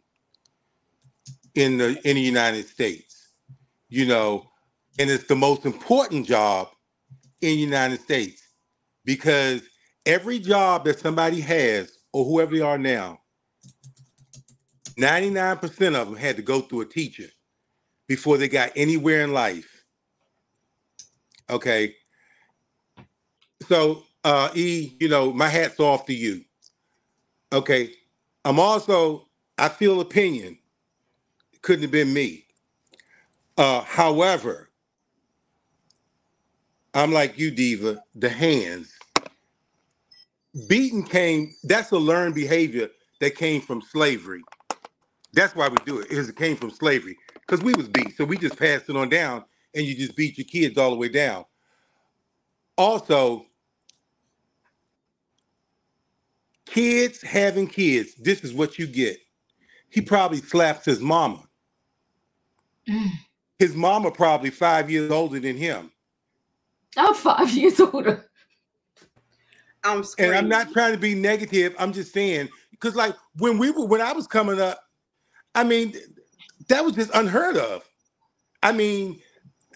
in the in the United States. You know, and it's the most important job in the United States because every job that somebody has or whoever they are now 99% of them had to go through a teacher before they got anywhere in life. Okay. So, uh, E, you know, my hat's off to you. Okay. I'm also, I feel opinion. Couldn't have been me. Uh, however, I'm like you, Diva, the hands. Beating came, that's a learned behavior that came from slavery. That's why we do it. Is it came from slavery because we was beat, so we just passed it on down, and you just beat your kids all the way down. Also, kids having kids, this is what you get. He probably slaps his mama. Mm. His mama probably five years older than him. I'm five <laughs> years older. I'm screaming. And. I'm not trying to be negative. I'm just saying because, like, when we were when I was coming up, I mean, that was just unheard of. I mean,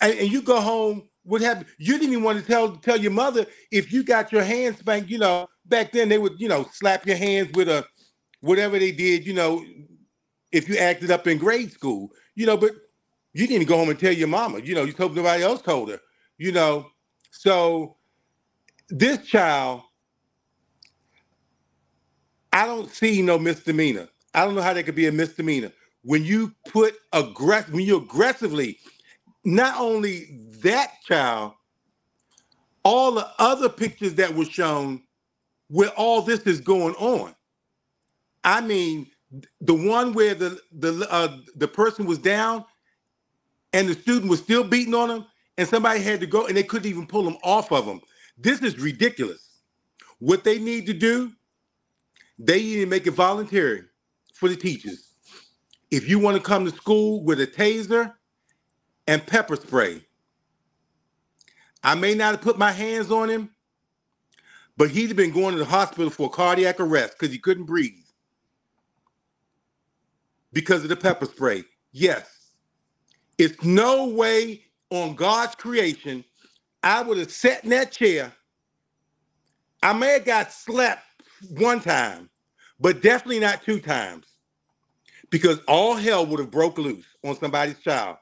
and, and you go home. What happened? You didn't even want to tell tell your mother if you got your hands spanked. You know, back then they would, you know, slap your hands with a whatever they did. You know, if you acted up in grade school. You know, but you didn't go home and tell your mama. You know, you hope nobody else told her. You know, so this child, I don't see no misdemeanor. I don't know how that could be a misdemeanor. When you put aggressive, when you aggressively, not only that child, all the other pictures that were shown where all this is going on. I mean, the one where the the uh, the person was down and the student was still beating on him, and somebody had to go and they couldn't even pull him off of him. This is ridiculous. What they need to do, they need to make it voluntary for the teachers. If you want to come to school with a taser and pepper spray, I may not have put my hands on him, but he'd been going to the hospital for cardiac arrest because he couldn't breathe because of the pepper spray. Yes. It's no way on God's creation I would have sat in that chair. I may have got slapped one time, but definitely not two times because all hell would have broke loose on somebody's child.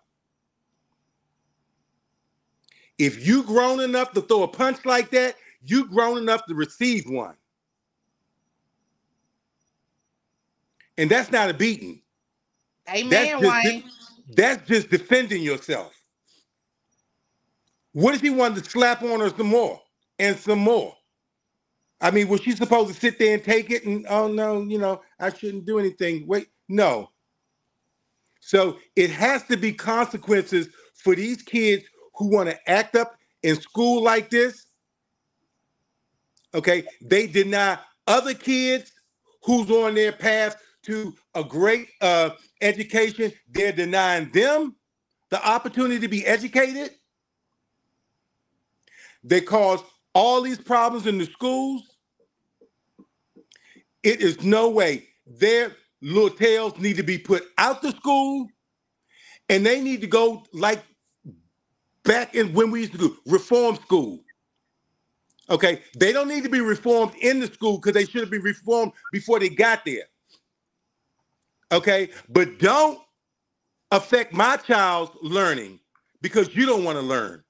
If you grown enough to throw a punch like that, you grown enough to receive one. And that's not a beating. Amen, That's just, Wayne. that's just defending yourself. What if he wanted to slap on her some more and some more? I mean, was she supposed to sit there and take it and oh no, you know, I shouldn't do anything? Wait, no. So it has to be consequences for these kids who want to act up in school like this. Okay, they deny other kids who's on their path to a great uh, education. They're denying them the opportunity to be educated. They cause all these problems in the schools. It is no way. Their little tails need to be put out the school and they need to go like back in when we used to do reform school. Okay, they don't need to be reformed in the school because they should have been reformed before they got there. Okay, but don't affect my child's learning because you don't want to learn.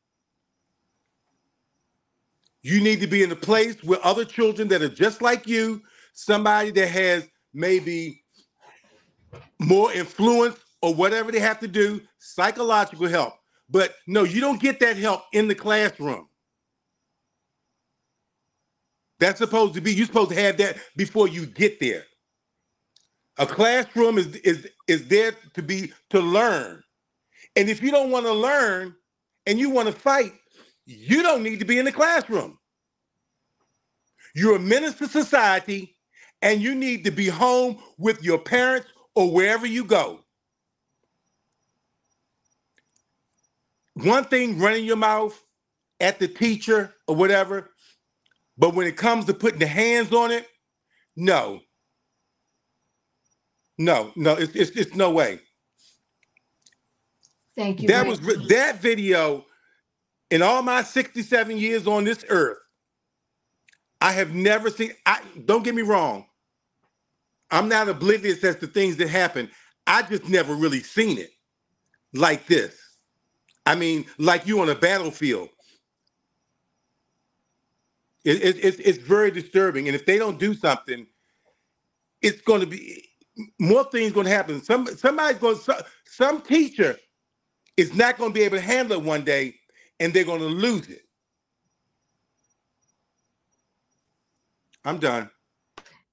You need to be in a place with other children that are just like you, somebody that has maybe more influence or whatever they have to do, psychological help. But no, you don't get that help in the classroom. That's supposed to be, you're supposed to have that before you get there. A classroom is, is, is there to be to learn. And if you don't want to learn and you want to fight, you don't need to be in the classroom. You're a menace to society and you need to be home with your parents or wherever you go. One thing running your mouth at the teacher or whatever, but when it comes to putting the hands on it, no. No, no, it's it's, it's no way. Thank you. That Ray. was that video in all my 67 years on this earth. I have never seen I don't get me wrong. I'm not oblivious as to things that happen. I just never really seen it like this. I mean, like you on a battlefield. It, it, it's it's very disturbing, and if they don't do something, it's going to be more things going to happen. Some somebody's going some, some teacher is not going to be able to handle it one day, and they're going to lose it. I'm done.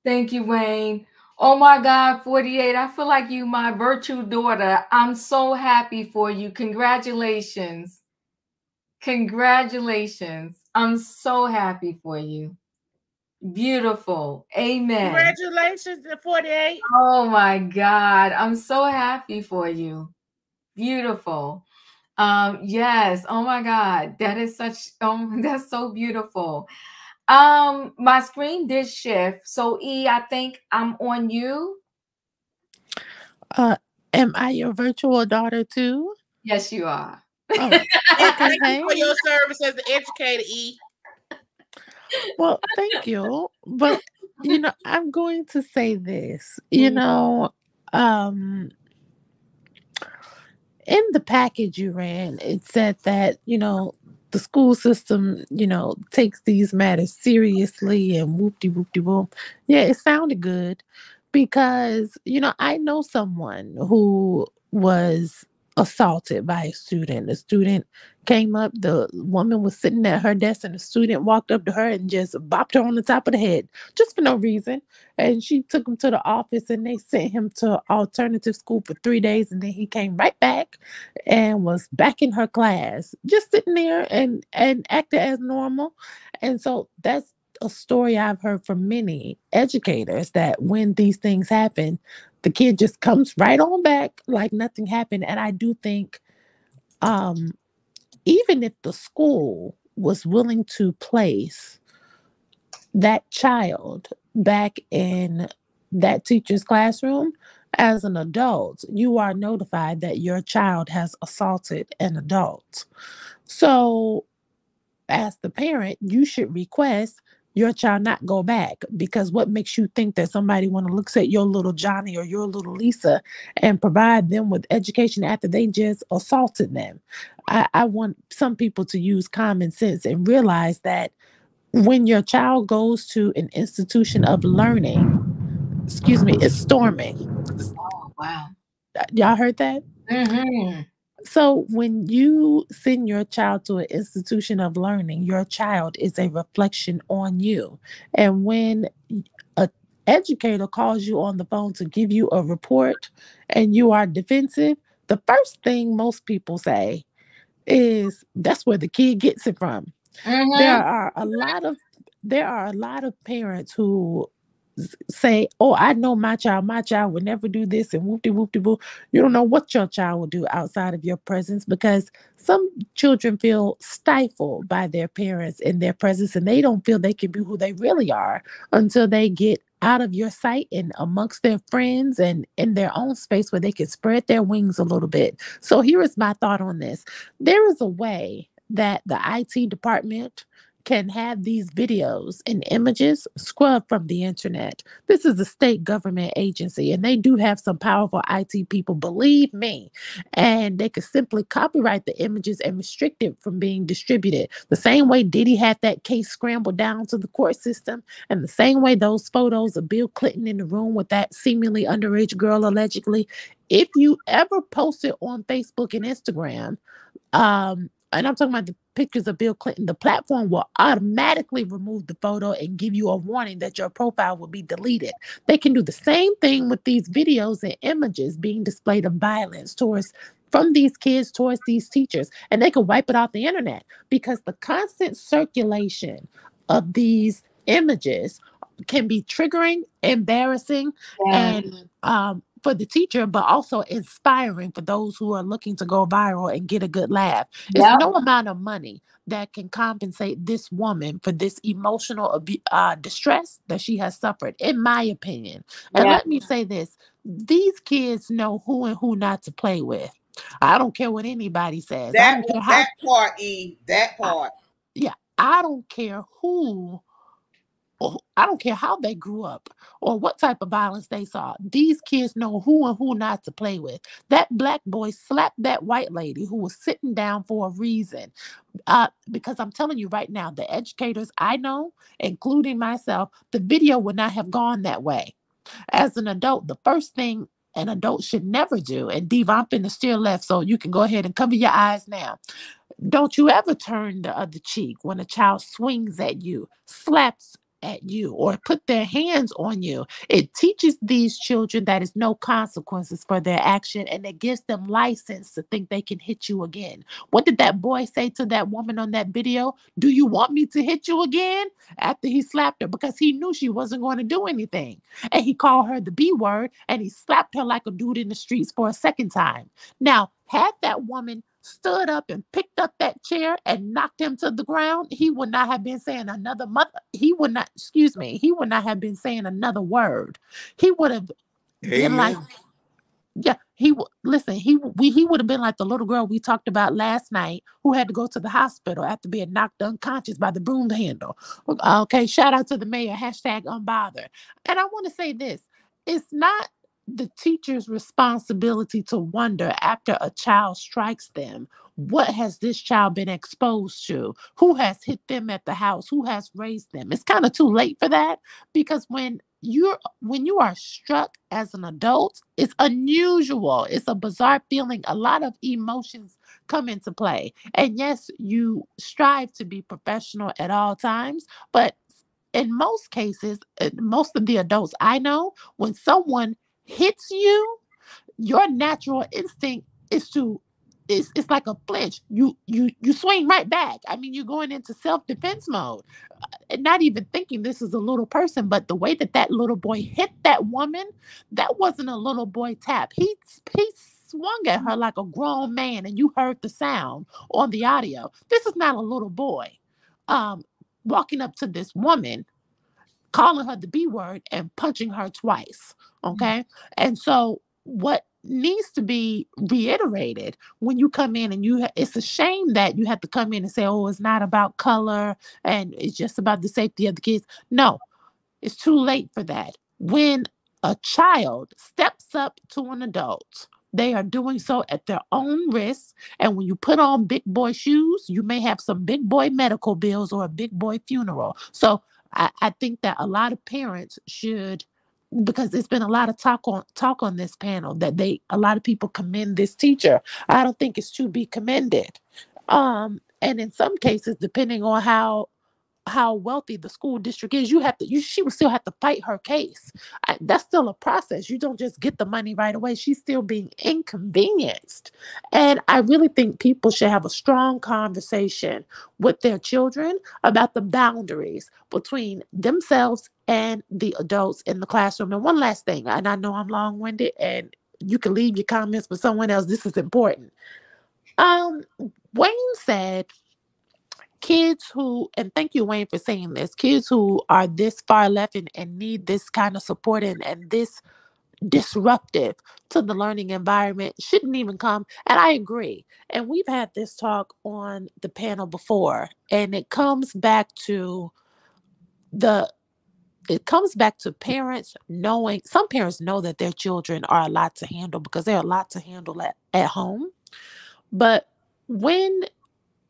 Thank you, Wayne. Oh my God, 48. I feel like you, my virtue daughter. I'm so happy for you. Congratulations. Congratulations. I'm so happy for you. Beautiful. Amen. Congratulations to 48. Oh my God. I'm so happy for you. Beautiful. Um, yes. Oh my God. That is such um <laughs> that's so beautiful. Um, my screen did shift. So E, I think I'm on you. Uh, am I your virtual daughter too? Yes, you are. Oh, And okay. Thank you for your service as an educator, E. Well, thank you. But you know, I'm going to say this. You Mhm. know, um in the package you ran, it said that, you know, the school system, you know, takes these matters seriously and whoop de whoop de whoop. Yeah, it sounded good because, you know, I know someone who was assaulted by a student. The student came up, the woman was sitting at her desk, and the student walked up to her and just bopped her on the top of the head just for no reason. And she took him to the office and they sent him to alternative school for three days. And then he came right back and was back in her class, just sitting there and and acting as normal. And so that's a story I've heard from many educators that when these things happen, the kid just comes right on back like nothing happened. And I do think um even if the school was willing to place that child back in that teacher's classroom as an adult, you are notified that your child has assaulted an adult. So, as the parent, you should request your child not go back because what makes you think that somebody want to look at your little Johnny or your little Lisa and provide them with education after they just assaulted them? I, I want some people to use common sense and realize that when your child goes to an institution of learning, excuse me, it's storming. Oh, wow. Y'all heard that? Mm-hmm. So when you send your child to an institution of learning, your child is a reflection on you. And when a educator calls you on the phone to give you a report and you are defensive, the first thing most people say is that's where the kid gets it from. Mm-hmm. There are a lot of there are a lot of parents who say, "Oh, I know my child. My child would never do this," and whoop de whoop de whoop. You don't know what your child will do outside of your presence because some children feel stifled by their parents in their presence, and they don't feel they can be who they really are until they get out of your sight and amongst their friends and in their own space where they can spread their wings a little bit. So here is my thought on this. There is a way that the IT department can have these videos and images scrubbed from the internet. This is a state government agency, and they do have some powerful IT people, believe me. And they could simply copyright the images and restrict it from being distributed. The same way Diddy had that case scrambled down to the court system, and the same way those photos of Bill Clinton in the room with that seemingly underage girl allegedly. If you ever post it on Facebook and Instagram, um, and I'm talking about the pictures of Bill Clinton, the platform will automatically remove the photo and give you a warning that your profile will be deleted. They can do the same thing with these videos and images being displayed of violence towards from these kids towards these teachers, and they can wipe it off the internet because the constant circulation of these images can be triggering, embarrassing, Yeah. and um, for the teacher, but also inspiring for those who are looking to go viral and get a good laugh. There's Yep. no amount of money that can compensate this woman for this emotional abu- uh, distress that she has suffered, in my opinion. And Yeah. let me say this these kids know who and who not to play with. I don't care what anybody says. I That how that part, E, that part. yeah, I don't care who or I don't care how they grew up or what type of violence they saw. These kids know who and who not to play with. That black boy slapped that white lady who was sitting down for a reason. Uh, because I'm telling you right now, the educators I know, including myself, the video would not have gone that way. As an adult, the first thing an adult should never do, and Diva, I'm finna steer left, so you can go ahead and cover your eyes now. Don't you ever turn the other cheek when a child swings at you, slaps at you, or put their hands on you. It teaches these children that is no consequences for their action and it gives them license to think they can hit you again. What did that boy say to that woman on that video? Do you want me to hit you again? After he slapped her because he knew she wasn't going to do anything. And he called her the B word and he slapped her like a dude in the streets for a second time. Now, had that woman stood up and picked up that chair and knocked him to the ground, he would not have been saying another mother. He would not, excuse me, he would not have been saying another word. He would have been like, yeah, he would listen. He we he would have been like the little girl we talked about last night who had to go to the hospital after being knocked unconscious by the broom handle. Okay, shout out to the mayor. Hashtag unbothered. And I want to say this: it's not the teacher's responsibility to wonder after a child strikes them what has this child been exposed to? Who has hit them at the house? Who has raised them? It's kind of too late for that because when you're when you are struck as an adult it's unusual. It's a bizarre feeling. A lot of emotions come into play. And yes you strive to be professional at all times but in most cases most of the adults i know when someone hits you your natural instinct is to it's, it's like a flinch. You you you swing right back. I mean you're going into self-defense mode. Uh, and not even thinking this is a little person but the way that that little boy hit that woman that wasn't a little boy tap. He he swung at her like a grown man and you heard the sound on the audio. This is not a little boy um walking up to this woman calling her the B word and punching her twice. Mm-hmm. Okay. And so, what needs to be reiterated when you come in and you, ha- it's a shame that you have to come in and say, oh, it's not about color and it's just about the safety of the kids. No, it's too late for that. When a child steps up to an adult, they are doing so at their own risk. And when you put on big boy shoes, you may have some big boy medical bills or a big boy funeral. So I, I think that a lot of parents should because there's been a lot of talk on talk on this panel that they a lot of people commend this teacher. I don't think it's to be commended. Um, and in some cases, depending on how how wealthy the school district is, you have to you she would still have to fight her case. I, that's still a process. You don't just get the money right away. She's still being inconvenienced. And I really think people should have a strong conversation with their children about the boundaries between themselves and the adults in the classroom. And one last thing, and I know I'm long-winded and you can leave your comments for someone else. This is important. Um, Wayne said kids who and thank you wayne for saying this kids who are this far left and, and need this kind of support and, and this disruptive to the learning environment shouldn't even come and i agree and we've had this talk on the panel before and it comes back to the it comes back to parents knowing some parents know that their children are a lot to handle because they're a lot to handle at, at home but when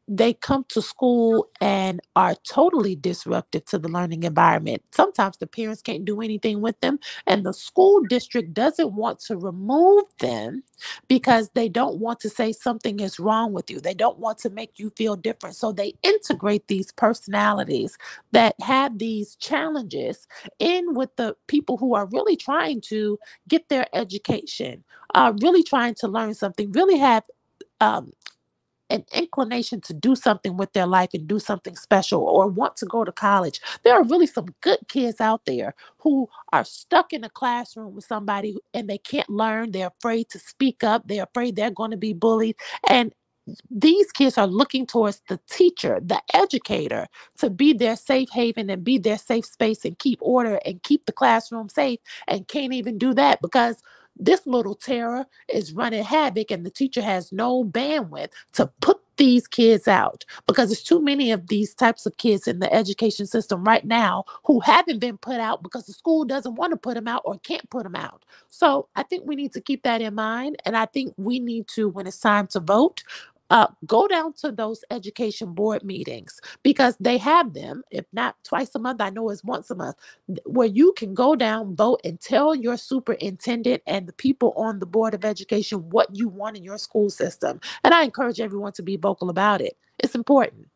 they come to school and are totally disruptive to the learning environment. Sometimes the parents can't do anything with them, and the school district doesn't want to remove them because they don't want to say something is wrong with you. They don't want to make you feel different. So they integrate these personalities that have these challenges in with the people who are really trying to get their education, uh, really trying to learn something, really have um, an inclination to do something with their life and do something special or want to go to college. There are really some good kids out there who are stuck in a classroom with somebody and they can't learn. They're afraid to speak up. They're afraid they're going to be bullied. And these kids are looking towards the teacher, the educator, to be their safe haven and be their safe space and keep order and keep the classroom safe and can't even do that because this little terror is running havoc, and the teacher has no bandwidth to put these kids out because there's too many of these types of kids in the education system right now who haven't been put out because the school doesn't want to put them out or can't put them out. So I think we need to keep that in mind. And I think we need to, when it's time to vote, uh, go down to those education board meetings because they have them, if not twice a month, I know it's once a month, where you can go down, vote, and tell your superintendent and the people on the board of education what you want in your school system. And I encourage everyone to be vocal about it. It's important.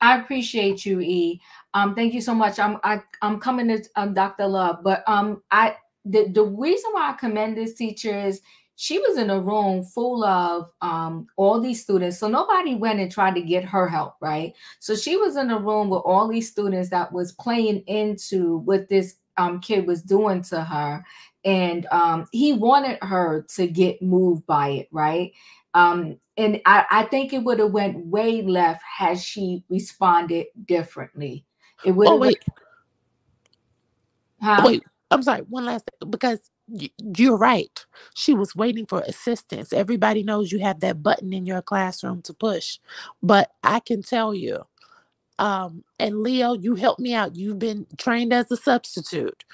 I appreciate you, E. Um, thank you so much. I'm I, I'm coming to um, Dr. Love, but um, I the the reason why I commend this teacher is she was in a room full of um, all these students. So nobody went and tried to get her help, right? So she was in a room with all these students that was playing into what this um, kid was doing to her. And um, he wanted her to get moved by it, right? Um, and I, I think it would have went way left had she responded differently. It would. Oh wait. Huh? Wait, I'm sorry. One last thing, because you're right. She was waiting for assistance. Everybody knows you have that button in your classroom to push. But I can tell you, um, and Leo, you helped me out. You've been trained as a substitute.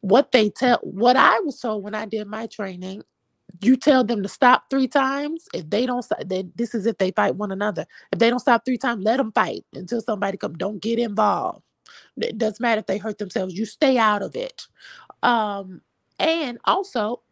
What they tell, what I was told when I did my training, you tell them to stop three times. If they don't, they, this is if they fight one another. If they don't stop three times, let them fight until somebody come. Don't get involved. It doesn't matter if they hurt themselves. You stay out of it. Um, and also,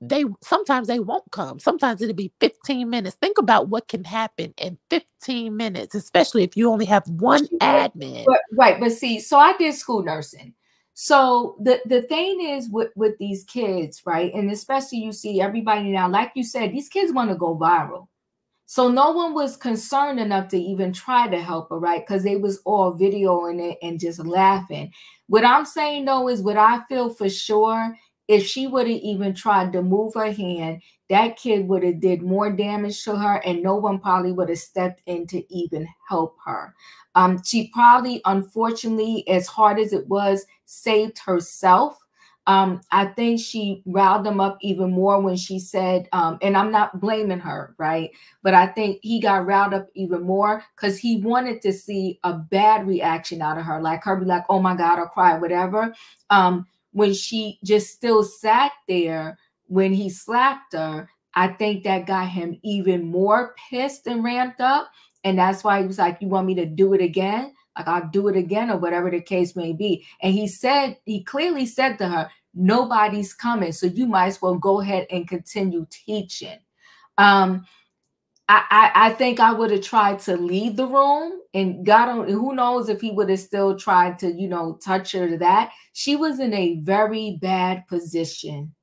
they sometimes they won't come. Sometimes it'll be 15 minutes. Think about what can happen in 15 minutes, especially if you only have one admin. But, right, but see, so I did school nursing. So the the thing is with with these kids, right? And especially you see everybody now, like you said, these kids want to go viral. So no one was concerned enough to even try to help her, right? Because they was all videoing it and just laughing. What I'm saying though is what I feel for sure if she would have even tried to move her hand, that kid would have did more damage to her, and no one probably would have stepped in to even help her. Um, she probably, unfortunately, as hard as it was, saved herself. Um, I think she riled them up even more when she said, um, and I'm not blaming her, right? But I think he got riled up even more because he wanted to see a bad reaction out of her, like her be like, "Oh my God," or cry, whatever. Um, when she just still sat there when he slapped her, I think that got him even more pissed and ramped up. And that's why he was like, You want me to do it again? Like, I'll do it again, or whatever the case may be. And he said, he clearly said to her, Nobody's coming. So you might as well go ahead and continue teaching. Um, I, I, think I would have tried to leave the room and God who knows if he would have still tried to, you know, touch her to that. She was in a very bad position,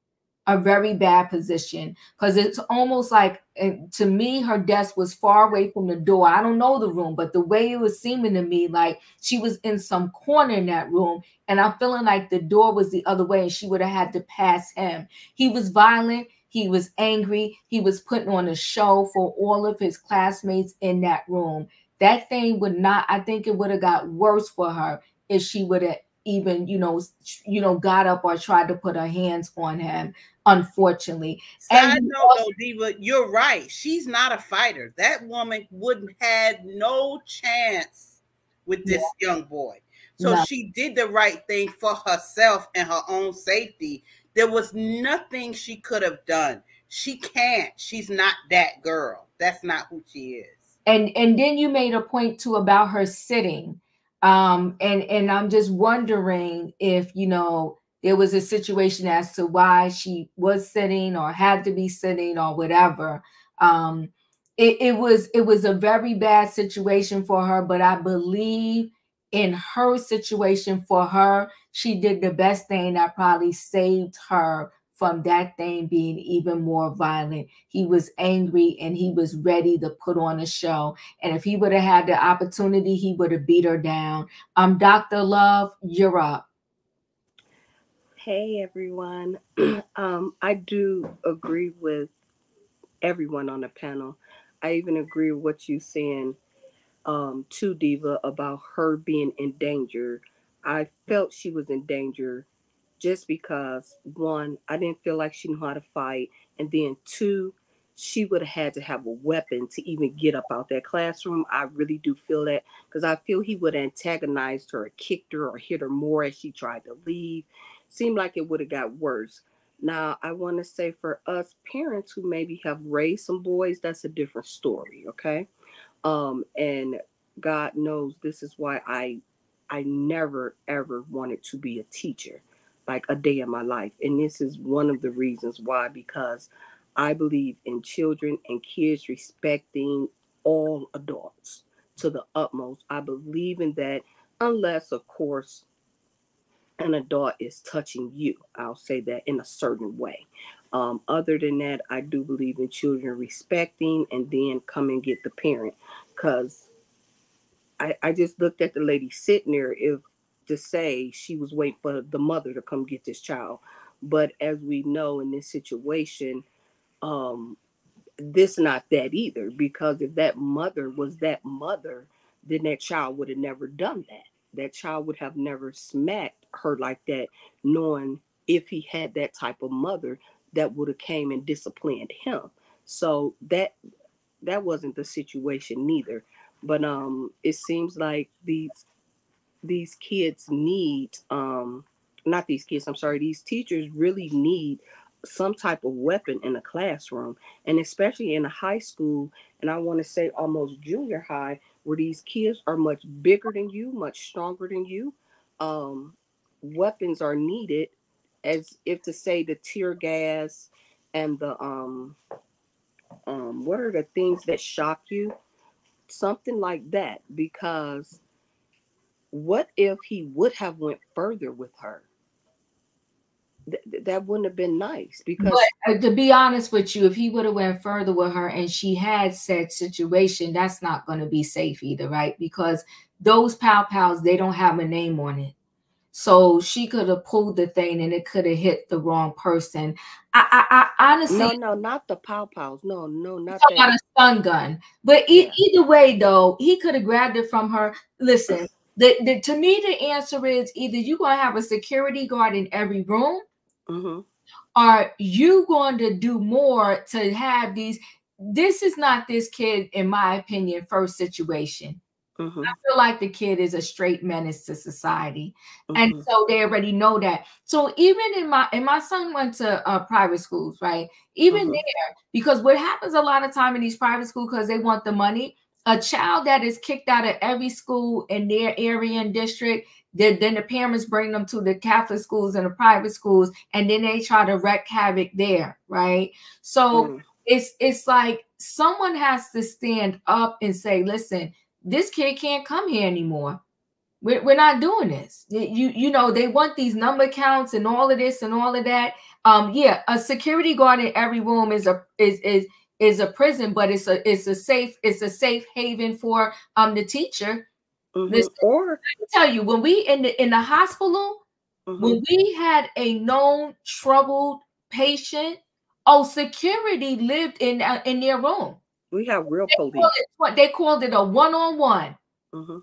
a very bad position. Because it's almost like to me, her desk was far away from the door. I don't know the room, but the way it was seeming to me, like she was in some corner in that room. And I'm feeling like the door was the other way and she would have had to pass him. He was violent he was angry. He was putting on a show for all of his classmates in that room. that thing would not. I think it would have got worse for her if she would have even you know you know got up or tried to put her hands on him unfortunately Side and note, though, Diva, you're right. She's not a fighter. That woman wouldn't had no chance with this young boy. So No. she did the right thing for herself and her own safety. There was nothing she could have done. She can't. She's not that girl. That's not who she is. and and then you made a point too about her sitting um and and i'm just wondering if you know there was a situation as to why she was sitting or had to be sitting or whatever um it, it was it was a very bad situation for her but i believe in her situation for her she did the best thing that probably saved her from that thing being even more violent. He was angry and he was ready to put on a show. And if he would have had the opportunity, he would have beat her down. Um, Dr. Love, you're up. Hey everyone. <clears throat> um, I do agree with everyone on the panel. I even agree with what you're saying um, to Diva about her being in danger. I felt she was in danger just because one, I didn't feel like she knew how to fight, and then two, she would have had to have a weapon to even get up out that classroom. I really do feel that because I feel he would have antagonized her, kicked her, or hit her more as she tried to leave. Seemed like it would have got worse. Now, I want to say for us parents who maybe have raised some boys, that's a different story, okay? Um, and God knows this is why I I never ever wanted to be a teacher like a day in my life. And this is one of the reasons why, because I believe in children and kids respecting all adults to the utmost. I believe in that, unless, of course, an adult is touching you. I'll say that in a certain way. Um, other than that, I do believe in children respecting and then come and get the parent. Because I, I just looked at the lady sitting there if to say she was waiting for the mother to come get this child. But as we know in this situation, um, this not that either because if that mother was that mother then that child would have never done that that child would have never smacked her like that knowing if he had that type of mother that would have came and disciplined him. So that that wasn't the situation neither. But um it seems like these these kids need um not these kids i'm sorry these teachers really need some type of weapon in a classroom. And especially in a high school and i want to say almost junior high where these kids are much bigger than you much stronger than you um weapons are needed as if to say the tear gas and the um um what are the things that shock you something like that because what if he would have went further with her Th- th- that wouldn't have been nice because But uh, to be honest with you, if he would have went further with her and she had said situation, that's not going to be safe either, right? Because those pow pows, they don't have a name on it. So she could have pulled the thing and it could have hit the wrong person. I, I, I honestly no no not the pow pows no no not about that a stun gun. But e- either way, though, he could have grabbed it from her. Listen, <sighs> the, the to me the answer is either you're gonna have a security guard in every room, Mhm. are you going to do more to have these? This is not this kid, in my opinion, first situation. Mhm. I feel like the kid is a straight menace to society, and Mhm. so they already know that. So even in my and my son went to uh, private schools, right? Even Mhm. there, because what happens a lot of time in these private schools because they want the money. A child that is kicked out of every school in their area and district, then, then the parents bring them to the Catholic schools and the private schools, and then they try to wreak havoc there, right? So Mm. it's it's like someone has to stand up and say, listen, this kid can't come here anymore. We're, we're not doing this. You you know they want these number counts and all of this and all of that. Um, yeah, a security guard in every room is a is is is a prison, but it's a it's a safe it's a safe haven for um the teacher. Mhm. Listen, or tell you, when we in the in the hospital, Mhm. when we had a known troubled patient, oh, security lived in uh, in their room. We have real They called police. it what they called it a one-on-one. hmm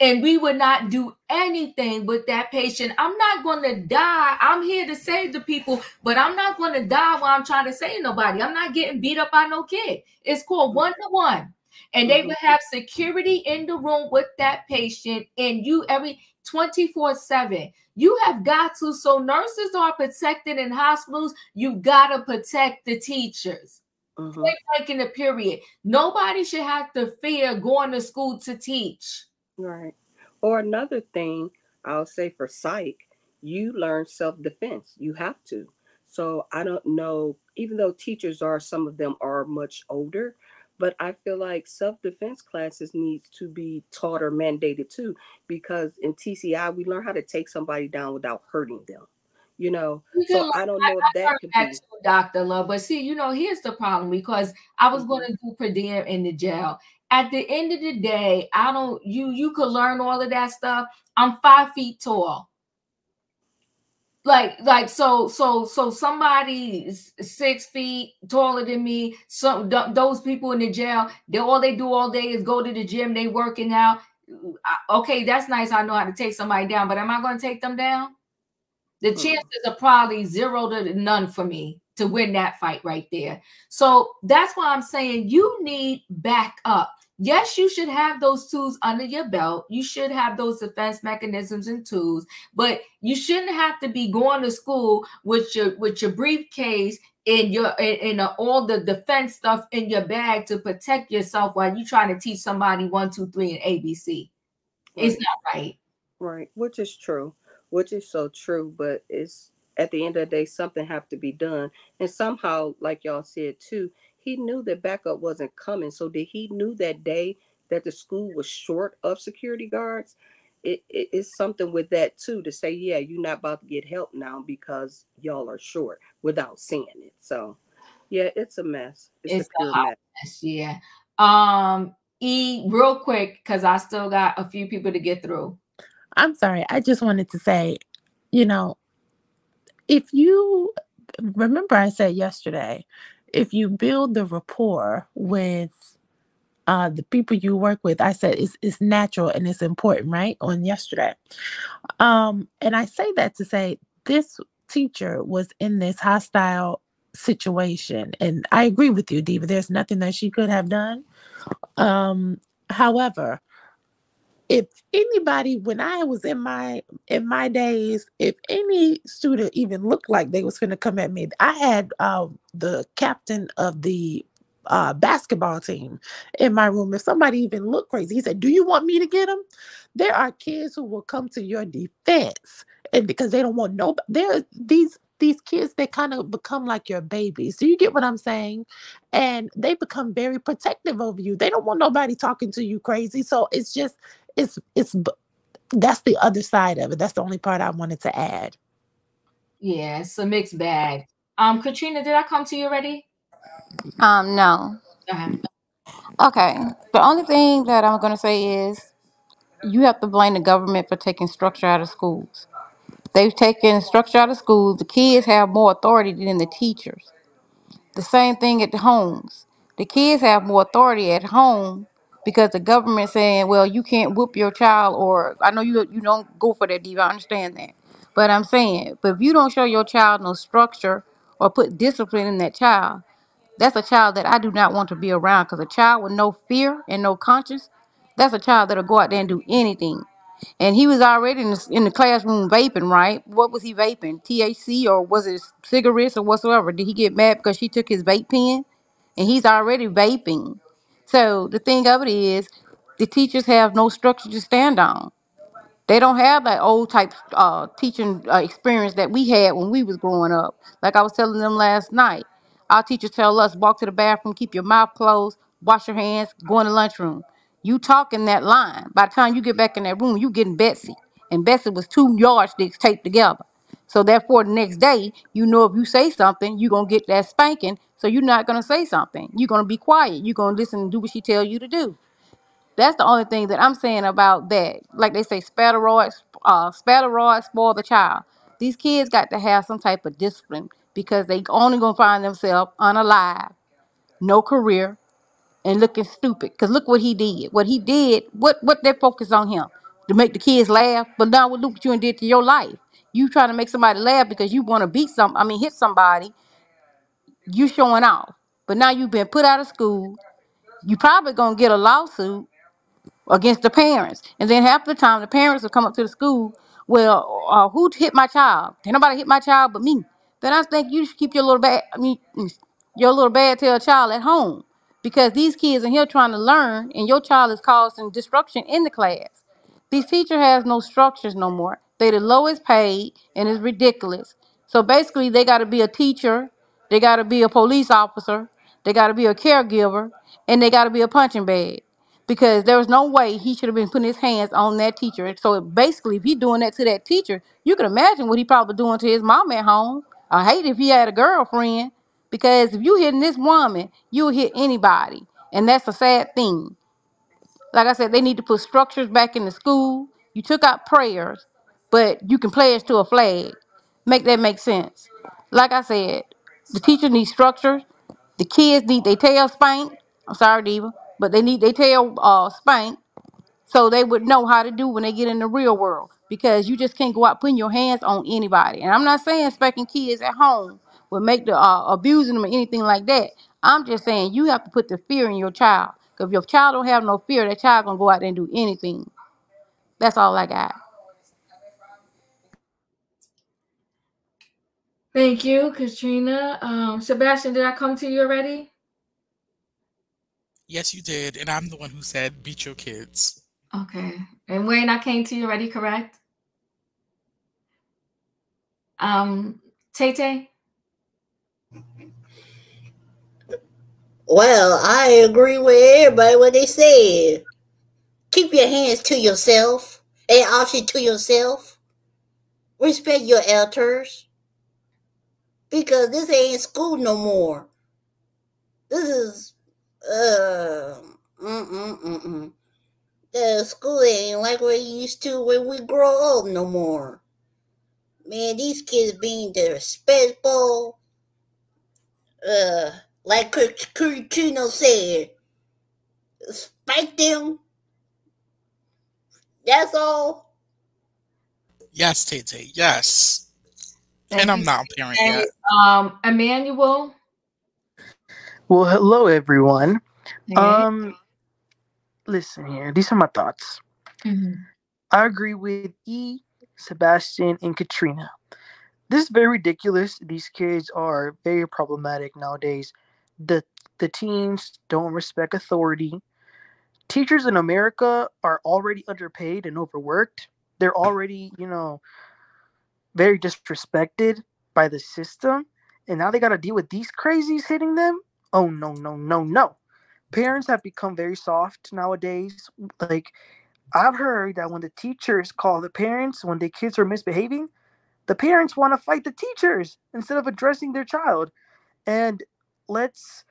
and we would not do anything with that patient. I'm not going to die. I'm here to save the people, but I'm not going to die while I'm trying to save nobody. I'm not getting beat up by no kid. It's called one to one. And they would have security in the room with that patient and you every 24 7. You have got to, so nurses are protected in hospitals. You got to protect the teachers. Mhm. Blank in the period. Nobody should have to fear going to school to teach. Right. Or another thing I'll say for psych, you learn self defense. You have to. So I don't know, even though teachers are, some of them are much older, but I feel like self defense classes needs to be taught or mandated too, because in TCI we learn how to take somebody down without hurting them. You know, so I don't know if that could be. Dr. Love. But see, you know, here's the problem because I was mm-hmm. going to do per diem in the jail. At the end of the day, I don't you you could learn all of that stuff. I'm five feet tall. Like, like so, so, so somebody six feet taller than me. Some th- those people in the jail, they all they do all day is go to the gym. They working out. I- Okay, that's nice. I know how to take somebody down, but am I going to take them down? The chances are probably zero to none for me to win that fight right there. So that's why I'm saying you need backup. Yes, you should have those tools under your belt. You should have those defense mechanisms and tools, but you shouldn't have to be going to school with your with your briefcase and your and, and uh, all the defense stuff in your bag to protect yourself while you're trying to teach somebody one, two, three, and ABC. It's not right. Right, which is true, which is so true, but it's at the end of the day, something have to be done. And somehow, like y'all said too, he knew that backup wasn't coming. So did he knew that day that the school was short of security guards? It, it it's something with that too to say, yeah, you're not about to get help now because y'all are short without seeing it. So yeah, it's a mess. It's, It's a a mess. mess, yeah. Um, E, real quick, because I still got a few people to get through. I'm sorry. I just wanted to say, you know, if you remember, I said yesterday, if you build the rapport with uh, the people you work with, I said it's, it's natural and it's important, right? On yesterday. Um, and I say that to say this teacher was in this hostile situation. And I agree with you, Diva. There's nothing that she could have done. Um, however, if anybody when i was in my in my days if any student even looked like they was going to come at me i had uh, the captain of the uh, basketball team in my room. If somebody even looked crazy he said do you want me to get them there are kids who will come to your defense and because they don't want no there these these kids they kind of become like your babies. Do you get what i'm saying? And they become very protective of you. They don't want nobody talking to you crazy. So it's just it's it's that's the other side of it that's the only part i wanted to add Yeah, it's a mixed bag. Um, Katrina, did I come to you already? Um, no. Go ahead. Okay. The only thing that I'm gonna say is you have to blame the government for taking structure out of schools. They've taken structure out of schools. The kids have more authority than the teachers. The same thing at the homes. The kids have more authority at home because the government saying, "Well, you can't whoop your child," or I know you you don't go for that, Diva. I understand that, but I'm saying, but if you don't show your child no structure or put discipline in that child, that's a child that I do not want to be around. Because a child with no fear and no conscience, that's a child that'll go out there and do anything. And he was already in the, in the classroom vaping, right? What was he vaping? THC or was it cigarettes or whatsoever? Did he get mad because she took his vape pen? And he's already vaping. So the thing of it is, the teachers have no structure to stand on. They don't have that old type uh, teaching uh, experience that we had when we was growing up. Like I was telling them last night, our teachers tell us walk to the bathroom, keep your mouth closed, wash your hands, go in the lunchroom. You talk in that line. By the time you get back in that room, you getting Betsy, and Betsy was two yardsticks taped together. So therefore, the next day, you know if you say something, you're gonna get that spanking. So you're not gonna say something. You're gonna be quiet. You're gonna listen and do what she tell you to do. That's the only thing that I'm saying about that. Like they say, spatteroids, uh, spoil the child. These kids got to have some type of discipline because they only gonna find themselves unalive, no career, and looking stupid. Cause look what he did. What he did, what what they focus on him to make the kids laugh. But now look what you done did to your life. You trying to make somebody laugh because you want to beat some. I mean, hit somebody. You showing off. But now you've been put out of school. You probably gonna get a lawsuit against the parents. And then half the time, the parents will come up to the school. Well, uh, who hit my child? Can nobody hit my child but me. Then I think you should keep your little bad. I mean, your little bad tail child at home because these kids are here trying to learn, and your child is causing disruption in the class. These teacher has no structures no more. They the lowest paid, and it's ridiculous. So basically, they got to be a teacher, they got to be a police officer, they got to be a caregiver, and they got to be a punching bag because there was no way he should have been putting his hands on that teacher. And So basically, if he doing that to that teacher, you can imagine what he probably doing to his mom at home. I hate if he had a girlfriend because if you hitting this woman, you'll hit anybody, and that's a sad thing. Like I said, they need to put structures back in the school. You took out prayers, but you can pledge to a flag. Make that make sense. Like I said, the teacher needs structure. The kids need they tail spanked. I'm sorry, Diva, but they need they tail uh spanked so they would know how to do when they get in the real world. Because you just can't go out putting your hands on anybody. And I'm not saying spanking kids at home would make the uh, abusing them or anything like that. I'm just saying you have to put the fear in your child. Because if your child don't have no fear, that child gonna go out there and do anything. That's all I got. Thank you, Katrina. Um, Sebastian, did I come to you already? Yes, you did. And I'm the one who said beat your kids. Okay. And Wayne, I came to you already, correct? Um, Tay Tay? Well, I agree with everybody what they said. Keep your hands to yourself and also to yourself. Respect your elders. Because this ain't school no more. This is uh mm mm mm mm. The school ain't like we used to when we grow up no more. Man, these kids being disrespectful. Uh like Katrina said, spike them. That's all. Yes, Tay Yes. Thank and I'm not a parent And, yet. um, Emmanuel? Well, hello everyone. Hey. Um, listen here. These are my thoughts. Mhm. I agree with E, Sebastian, and Katrina. This is very ridiculous. These kids are very problematic nowadays. The the teens don't respect authority. Teachers in America are already underpaid and overworked. They're already, you know, very disrespected by the system. And now they got to deal with these crazies hitting them. Oh, no, no, no, no. Parents have become very soft nowadays. Like, I've heard that when the teachers call the parents when the kids are misbehaving, the parents want to fight the teachers instead of addressing their child. And let's.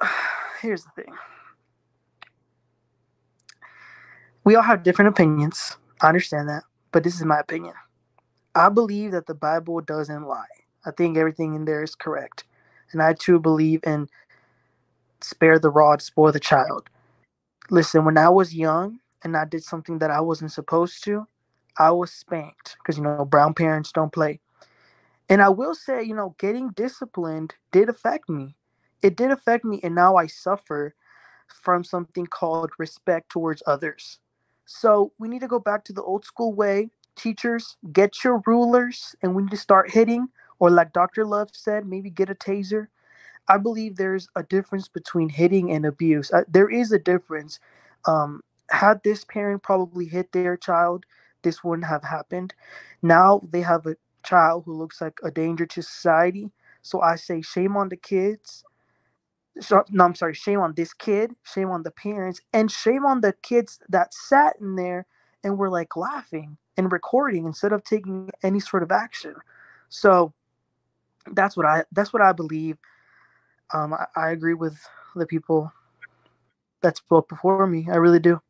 <sighs> Here's the thing we all have different opinions. I understand that, but this is my opinion. I believe that the Bible doesn't lie. I think everything in there is correct. And I too believe in spare the rod, spoil the child. Listen, when I was young and I did something that I wasn't supposed to, I was spanked because, you know, brown parents don't play. And I will say, you know, getting disciplined did affect me. It did affect me, and now I suffer from something called respect towards others. So we need to go back to the old school way. Teachers, get your rulers, and we need to start hitting, or like Dr. Love said, maybe get a taser. I believe there's a difference between hitting and abuse. Uh, there is a difference. Um, had this parent probably hit their child, this wouldn't have happened. Now they have a child who looks like a danger to society. So I say shame on the kids. So, no, I'm sorry, shame on this kid, shame on the parents, and shame on the kids that sat in there and were like laughing and recording instead of taking any sort of action. So that's what I that's what I believe. Um, I, I agree with the people that spoke before me. I really do.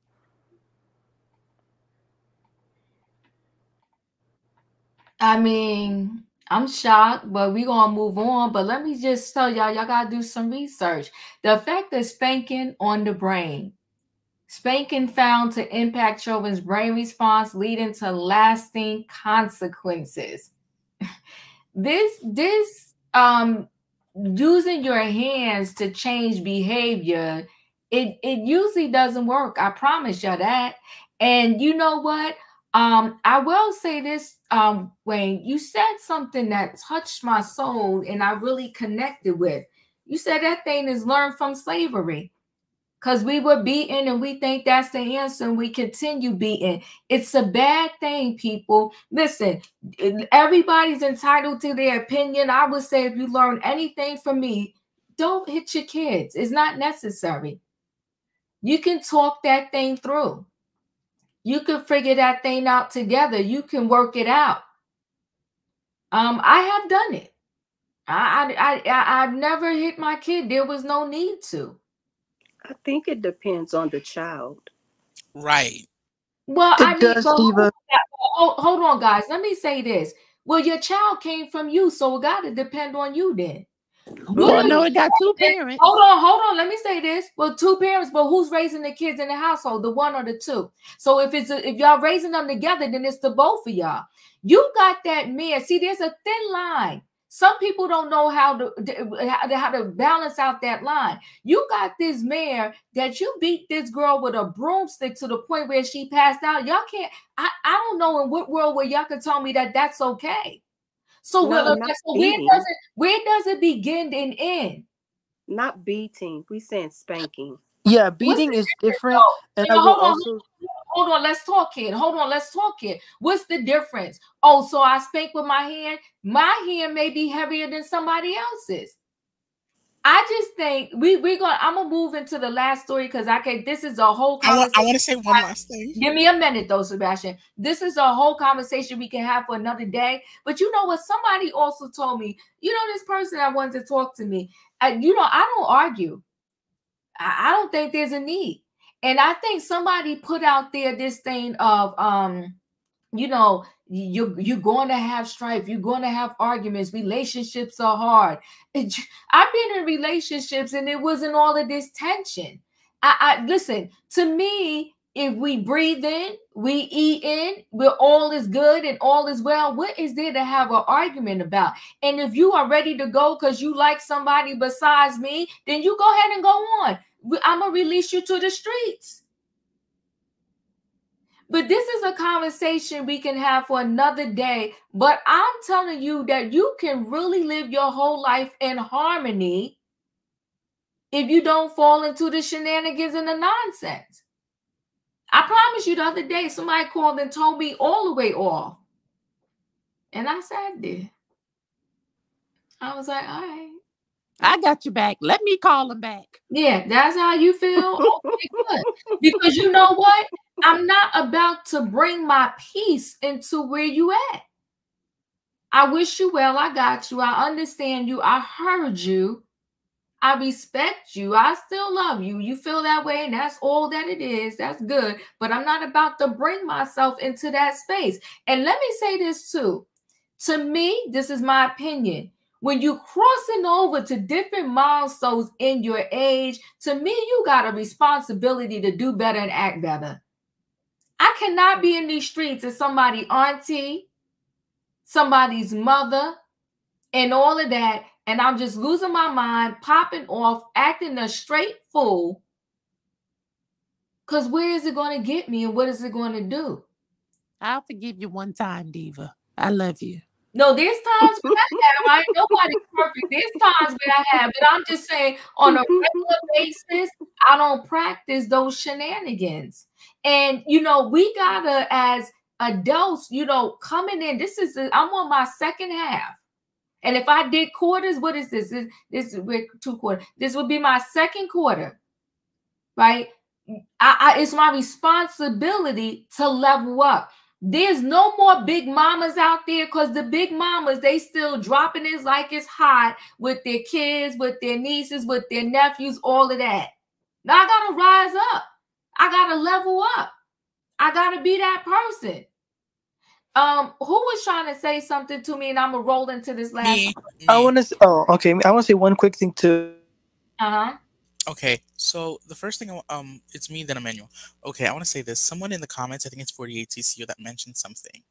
I mean, I'm shocked, but we gonna move on. But let me just tell y'all, y'all gotta do some research. The effect of spanking on the brain. Spanking found to impact children's brain response, leading to lasting consequences. <laughs> this this um using your hands to change behavior, it it usually doesn't work. I promise y'all that. And you know what? Um, I will say this, um, Wayne, you said something that touched my soul and I really connected with. You said that thing is learned from slavery because we were beaten and we think that's the answer and we continue beating. It's a bad thing, people. Listen, everybody's entitled to their opinion. I would say if you learn anything from me, don't hit your kids. It's not necessary. You can talk that thing through. You can figure that thing out together. You can work it out. Um, I have done it. I, I, I, I've never hit my kid. There was no need to. I think it depends on the child. Right. Well, It I mean, does, but hold, Diva. hold, hold on, guys. Let me say this. Well, your child came from you, so it got to depend on you then. Well, no, it got two parents. Hold on, hold on. Let me say this. Well, two parents, but who's raising the kids in the household? The one or the two? So if it's a, if y'all raising them together, then it's the both of y'all. You got that man. See, there's a thin line. Some people don't know how to how to, how to balance out that line. You got this mayor that you beat this girl with a broomstick to the point where she passed out. Y'all can't. I I don't know in what world where y'all can tell me that that's okay. So, No, well, not so where does it where does it begin and end? Not beating. We saying spanking. Yeah, beating is different, though? and No, I will hold on, also. hold on. Let's talk here. Hold on, let's talk here. What's the difference? Oh, so I spank with my hand. My hand may be heavier than somebody else's. I just think we we're gonna. I'm gonna move into the last story because I can. This is a whole I want I want to say one last thing. Give me a minute though, Sebastian. This is a whole conversation we can have for another day. But you know what? Somebody also told me, you know, this person that wanted to talk to me. uh, you know, I don't argue. I, I don't think there's a need. And I think somebody put out there this thing of um, you know, you you're going to have strife, you're going to have arguments, relationships are hard. <laughs> I've been in relationships and it wasn't all of this tension. I, I listen to me. If we breathe in, we eat in, we're all is good and all is well. What is there to have an argument about? And if you are ready to go because you like somebody besides me, then you go ahead and go on. I'm gonna release you to the streets. But this is a conversation we can have for another day. But I'm telling you that you can really live your whole life in harmony if you don't fall into the shenanigans and the nonsense. I promise you the other day, somebody called and told me all the way off. And I sat there. I was like, all right. I got your back. Let me call him back. Yeah, that's how you feel. Okay, good. Because you know what? I'm not about to bring my peace into where you at. I wish you well. I got you. I understand you. I heard you. I respect you. I still love you. You feel that way, and that's all that it is. That's good. But I'm not about to bring myself into that space. And let me say this too. To me, this is my opinion. When you crossing over to different milestones in your age, to me, you got a responsibility to do better and act better. I cannot be in these streets as somebody auntie, somebody's mother, and all of that, and I'm just losing my mind, popping off, acting a straight fool. Because where is it going to get me and what is it going to do? I'll forgive you one time, Diva. I love you. No, there's times where I have. I ain't nobody's perfect. There's times where I have, but I'm just saying on a <laughs> regular basis, I don't practice those shenanigans. And you know, we gotta as adults, you know, coming in. This is I'm on my second half. And if I did quarters, what is this? This, this is we're two quarters. This would be my second quarter, right? I, I it's my responsibility to level up. There's no more big mamas out there because the big mamas they still dropping it like it's hot with their kids, with their nieces, with their nephews, all of that. Now I gotta rise up. I gotta level up. I gotta be that person. Um, who was trying to say something to me, and I'm gonna roll into this last. Me. I want to. Oh, okay. I want to say one quick thing too. Uh huh. Okay, so the first thing, um, it's me, then Emmanuel. Okay, I want to say this. Someone in the comments, I think it's 48 TCU, that mentioned something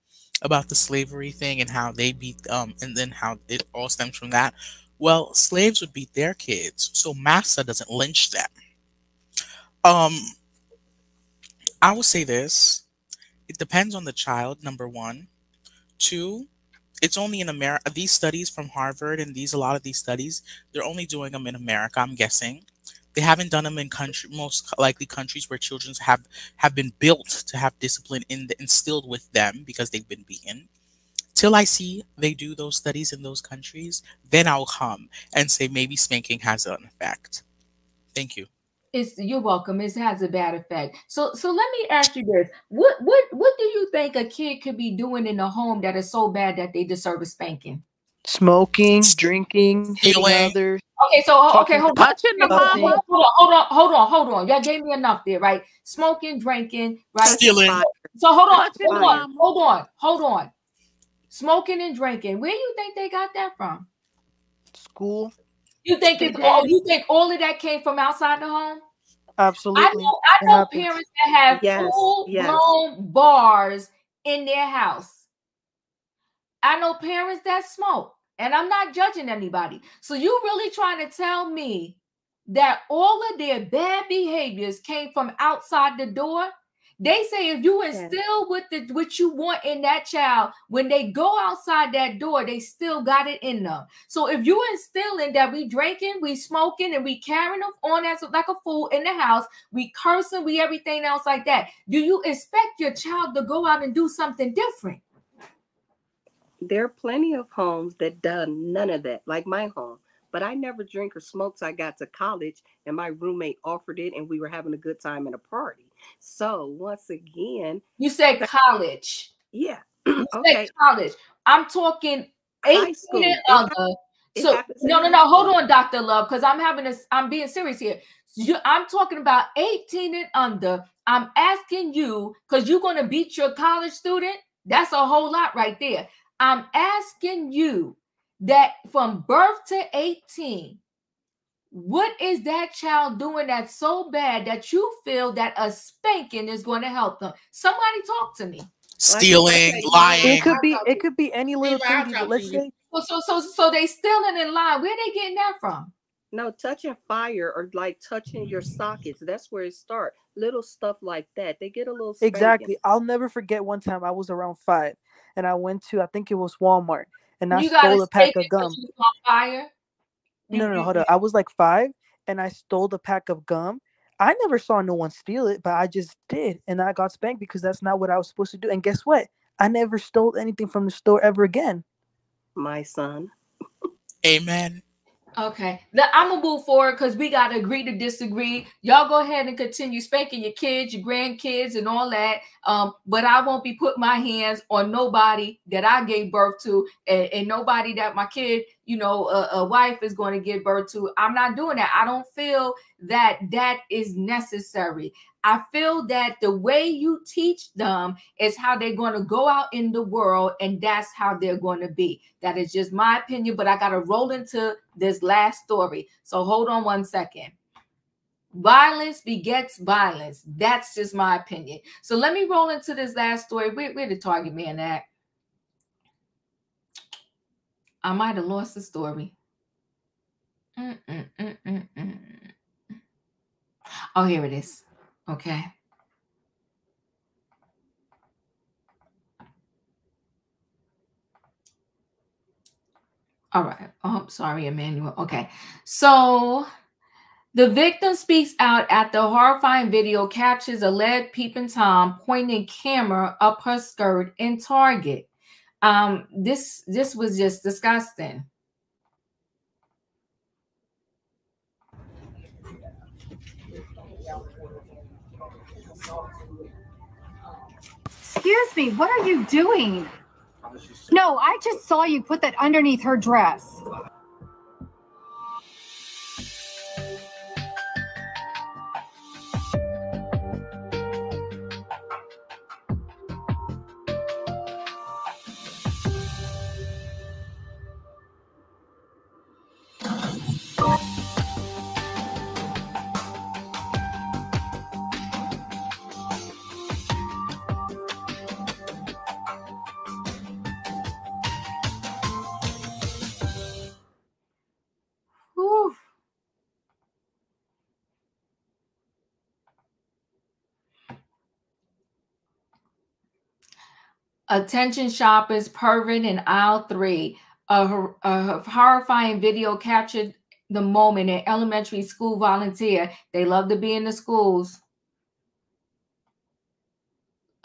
about the slavery thing and how they beat, um, and then how it all stems from that. Well, slaves would beat their kids, so massa doesn't lynch them. Um, I will say this: it depends on the child. Number one, two. It's only in America. These studies from Harvard and these a lot of these studies, they're only doing them in America. I'm guessing they haven't done them in country most likely countries where children have have been built to have discipline in the, instilled with them because they've been beaten till i see they do those studies in those countries then i'll come and say maybe spanking has an effect thank you It's you're welcome. It has a bad effect. So so let me ask you this: what what what do you think a kid could be doing in a home that is so bad that they deserve a spanking? Smoking, drinking, hitting Stealing. others. Okay, so okay, hold on. The Hold on, mama. hold on, hold on, hold on, hold on. Y'all gave me enough there, right? Smoking, drinking, right? stealing So hold on, hold on, hold on, hold on. Smoking and drinking. Where do you think they got that from? School. You think it's all? You think all of that came from outside the home? Absolutely. I know, I know parents that have Yes, full yes. blown bars in their house. I know parents that smoke, and I'm not judging anybody. So you really trying to tell me that all of their bad behaviors came from outside the door? They say if you instill with the what you want in that child, when they go outside that door, they still got it in them. So if you instilling that we drinking, we smoking, and we carrying them on as like a fool in the house, we cursing, we everything else like that. Do you expect your child to go out and do something different? There are plenty of homes that done none of that, like my home. But I never drink or smoke till I got to college, and my roommate offered it, and we were having a good time at a party. So once again, You said college. yeah, <clears throat> You okay, said college. I'm talking high 18 school. and under. So no, no, no. Hold on, Dr. Love, because I'm having this, I'm being serious here. You, I'm talking about 18 and under. I'm asking you, because you're gonna beat your college student. That's a whole lot right there. I'm asking you that from birth to 18, what is that child doing that's so bad that you feel that a spanking is going to help them? Somebody talk to me. Stealing okay, It could be it could be any little Levi, I'll thing. you- Let's say So, so, so, so they stealing in line. Where they getting that from? no touching fire or like touching your sockets. That's where it starts. Little stuff like that. They get a little spanking. exactly. I'll never forget one time I was around five and I went to I think it was Walmart and I You stole a a pack of gum. because you on fire. You, No, no, no, you, hold you, up. I was like five and I stole the pack of gum. I never saw no one steal it, but I just did. And I got spanked because that's not what I was supposed to do. And guess what? I never stole anything from the store ever again. My son. amen Okay, I'm gonna move forward because we gotta agree to disagree. Y'all go ahead and continue spanking your kids, your grandkids, and all that. Um, but I won't be putting my hands on nobody that I gave birth to, and, and nobody that my kid, you know, a, a wife is going to give birth to. I'm not doing that. I don't feel that that is necessary. I feel that the way you teach them is how they're going to go out in the world, and that's how they're going to be. That is just my opinion, but I got to roll into this last story. So hold on one second. Violence begets violence. That's just my opinion. So let me roll into this last story. Where, where the target man at? I might have lost the story. Mm, mm, mm, mm, mm. Oh, here it is. Okay. All right. Oh, I'm sorry, Emmanuel. Okay. So the victim speaks out at the horrifying video captures a lead peeping Tom pointing camera up her skirt in Target. Um, this this was just disgusting. Excuse me, what are you doing? No, I just saw you put that underneath her dress. Attention shoppers, pervert in aisle three. A, a horrifying video captured the moment an elementary school volunteer. They love to be in the schools.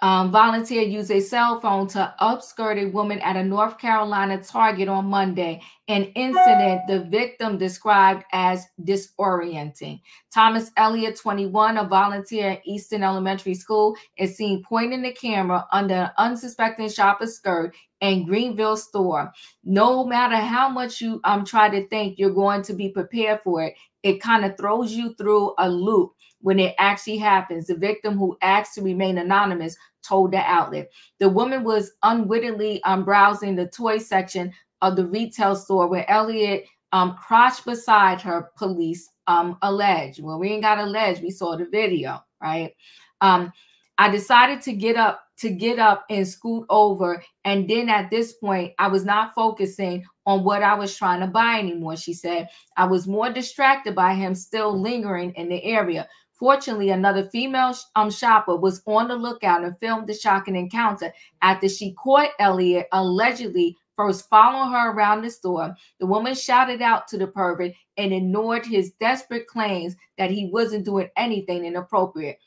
Um, volunteer used a cell phone to upskirt a woman at a North Carolina Target on Monday, an incident the victim described as disorienting. Thomas Elliott, 21, a volunteer at Eastern Elementary School, is seen pointing the camera under an unsuspecting shopper's skirt in Greenville store. No matter how much you um try to think you're going to be prepared for it, it kind of throws you through a loop when it actually happens. The victim who asked to remain anonymous told the outlet. The woman was unwittingly um, browsing the toy section of the retail store where Elliott um, crouched beside her, police um, alleged. Well, we ain't got alleged, we saw the video, right? Um, I decided to get up to get up and scoot over. And then at this point, I was not focusing on what I was trying to buy anymore. She said, I was more distracted by him still lingering in the area. Fortunately, another female um, shopper was on the lookout and filmed the shocking encounter after she caught Elliott allegedly first following her around the store. The woman shouted out to the pervert and ignored his desperate claims that he wasn't doing anything inappropriate.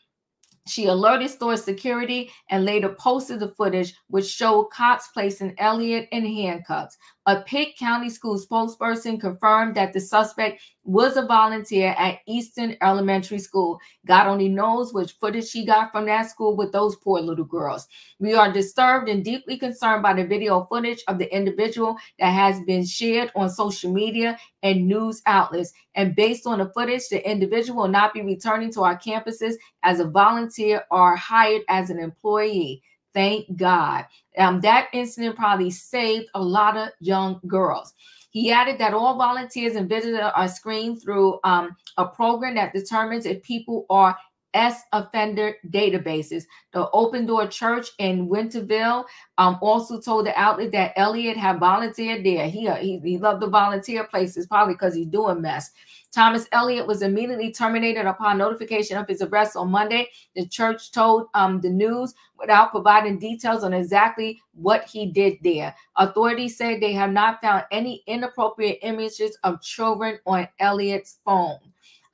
She alerted store security and later posted the footage, which showed cops placing Elliott in handcuffs. A Pitt County school spokesperson confirmed that the suspect was a volunteer at Eastern Elementary School. God only knows which footage she got from that school with those poor little girls. We are disturbed and deeply concerned by the video footage of the individual that has been shared on social media and news outlets. And based on the footage, the individual will not be returning to our campuses as a volunteer or hired as an employee. Thank God. Um, that incident probably saved a lot of young girls. He added that all volunteers and visitors are screened through um, a program that determines if people are S offender databases. The Open Door Church in Winterville um, also told the outlet that Elliott had volunteered there. He, uh, he, he loved the volunteer places, probably because he's doing mess. Thomas Elliott was immediately terminated upon notification of his arrest on Monday. The church told um, the news without providing details on exactly what he did there. Authorities said they have not found any inappropriate images of children on Elliott's phone.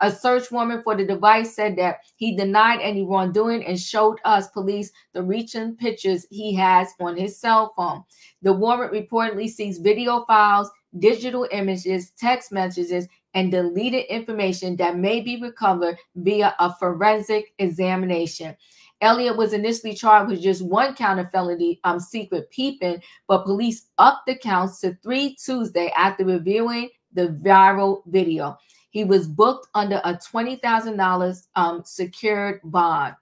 A search warrant for the device said that he denied any wrongdoing and showed us police the recent pictures he has on his cell phone. The warrant reportedly sees video files, digital images, text messages, and deleted information that may be recovered via a forensic examination. Elliott was initially charged with just one count of felony um, secret peeping, but police upped the counts to three Tuesday after reviewing the viral video. He was booked under a $20,000 um, secured bond.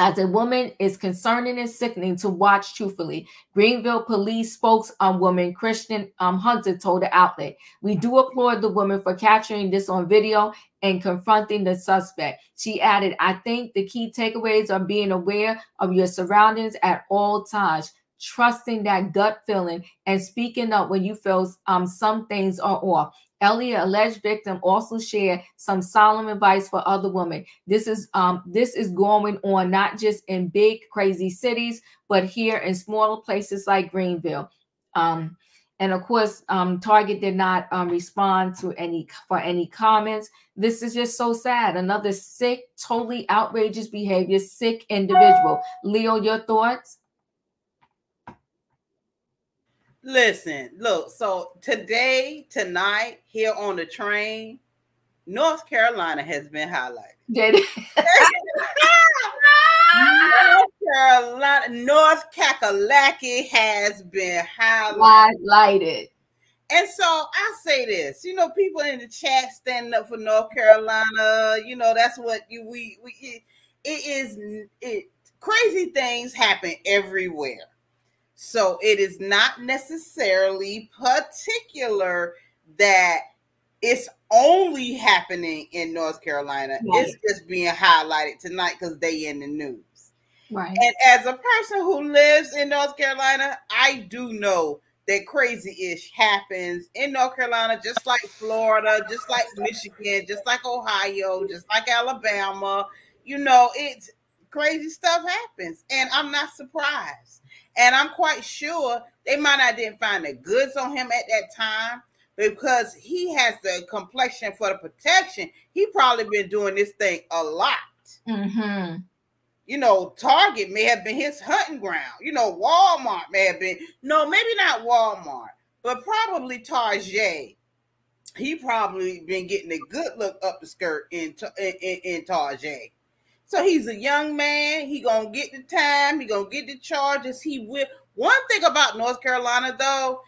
As a woman, it's concerning and sickening to watch truthfully. Greenville police spokeswoman Christian um, Hunter told the outlet, We do applaud the woman for capturing this on video and confronting the suspect. She added, I think the key takeaways are being aware of your surroundings at all times, trusting that gut feeling, and speaking up when you feel um, some things are off. Elliott, alleged victim, also shared some solemn advice for other women. This is um this is going on not just in big crazy cities, but here in smaller places like Greenville. Um, and of course, um, Target did not um, respond to any for any comments. This is just so sad. Another sick, totally outrageous behavior, sick individual. Leo, your thoughts? Listen, look, so today, tonight, here on the train, North Carolina has been highlighted. Did? North Carolina, North Kakalaki has been highlighted. Highlighted. And so I say this, you know, people in the chat standing up for North Carolina, you know, that's what you we we it, it is it crazy things happen everywhere. So it is not necessarily particular that it's only happening in North Carolina. Right. It's just being highlighted tonight because they in the news. Right. And as a person who lives in North Carolina, I do know that crazy ish happens in North Carolina, just like Florida, just like Michigan, just like Ohio, just like Alabama. You know, it's crazy stuff happens, and I'm not surprised. And I'm quite sure they might not didn't find the goods on him at that time because he has the complexion for the protection. He probably been doing this thing a lot. Mm-hmm. You know, Target may have been his hunting ground. You know, Walmart may have been no, maybe not Walmart, but probably Target. He probably been getting a good look up the skirt in in, in, in Target. So he's a young man. He gonna get the time. He gonna get the charges. He will. One thing about North Carolina, though,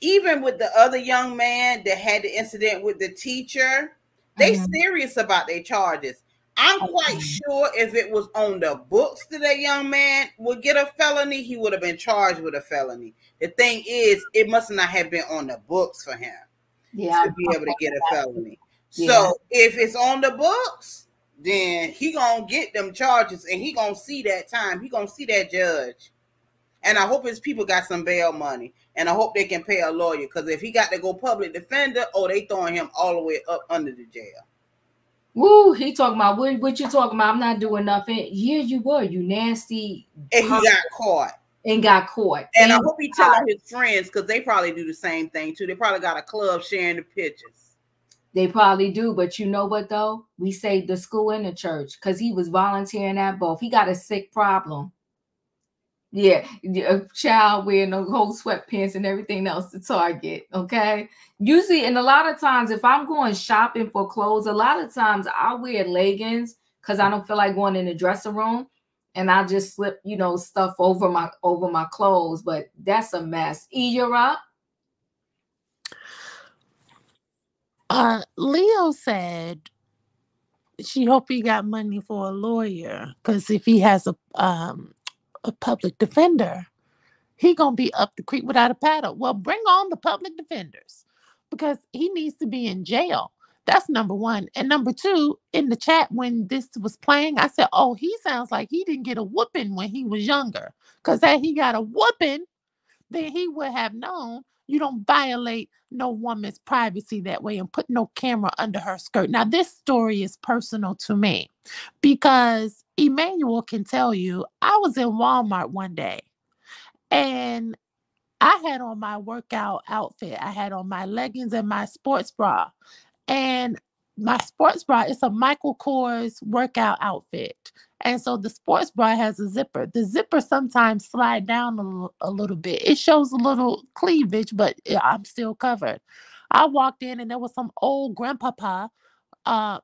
even with the other young man that had the incident with the teacher, they Mhm. serious about their charges. I'm quite sure if it was on the books that that young man would get a felony, he would have been charged with a felony. The thing is, it must not have been on the books for him Yeah. to be able to get a felony. Yeah. So if it's on the books, then he gonna get them charges and he gonna see that time. He gonna see that judge. And I hope his people got some bail money. And I hope they can pay a lawyer. Because if he got to go public defender, oh, they throwing him all the way up under the jail. Woo, he talking about what, what you talking about? I'm not doing nothing. Here you were, you nasty. And he got caught. and got caught. And I hope he telling his friends because they probably do the same thing too. They probably got a club sharing the pictures. They probably do, but you know what though? We saved the school and the church because he was volunteering at both. He got a sick problem. Yeah, a child wearing the whole sweatpants and everything else to Target. Okay. Usually, and a lot of times, if I'm going shopping for clothes, a lot of times I wear leggings because I don't feel like going in the dressing room, and I just slip, you know, stuff over my over my clothes. But that's a mess. E, you're up. Uh, Leo said she hope he got money for a lawyer because if he has a um a public defender, he gonna be up the creek without a paddle. Well, bring on the public defenders because he needs to be in jail. That's number one. And number two, in the chat when this was playing, I said, "Oh, he sounds like he didn't get a whooping when he was younger. Because that he got a whooping, then he would have known you don't violate no woman's privacy that way and put no camera under her skirt. Now, this story is personal to me because Emmanuel can tell you I was in Walmart one day and I had on my workout outfit. I had on my leggings and my sports bra. And my sports bra is a Michael Kors workout outfit. And so the sports bra has a zipper. The zipper sometimes slide down a little, a little bit. It shows a little cleavage, but I'm still covered. I walked in and there was some old grandpapa uh,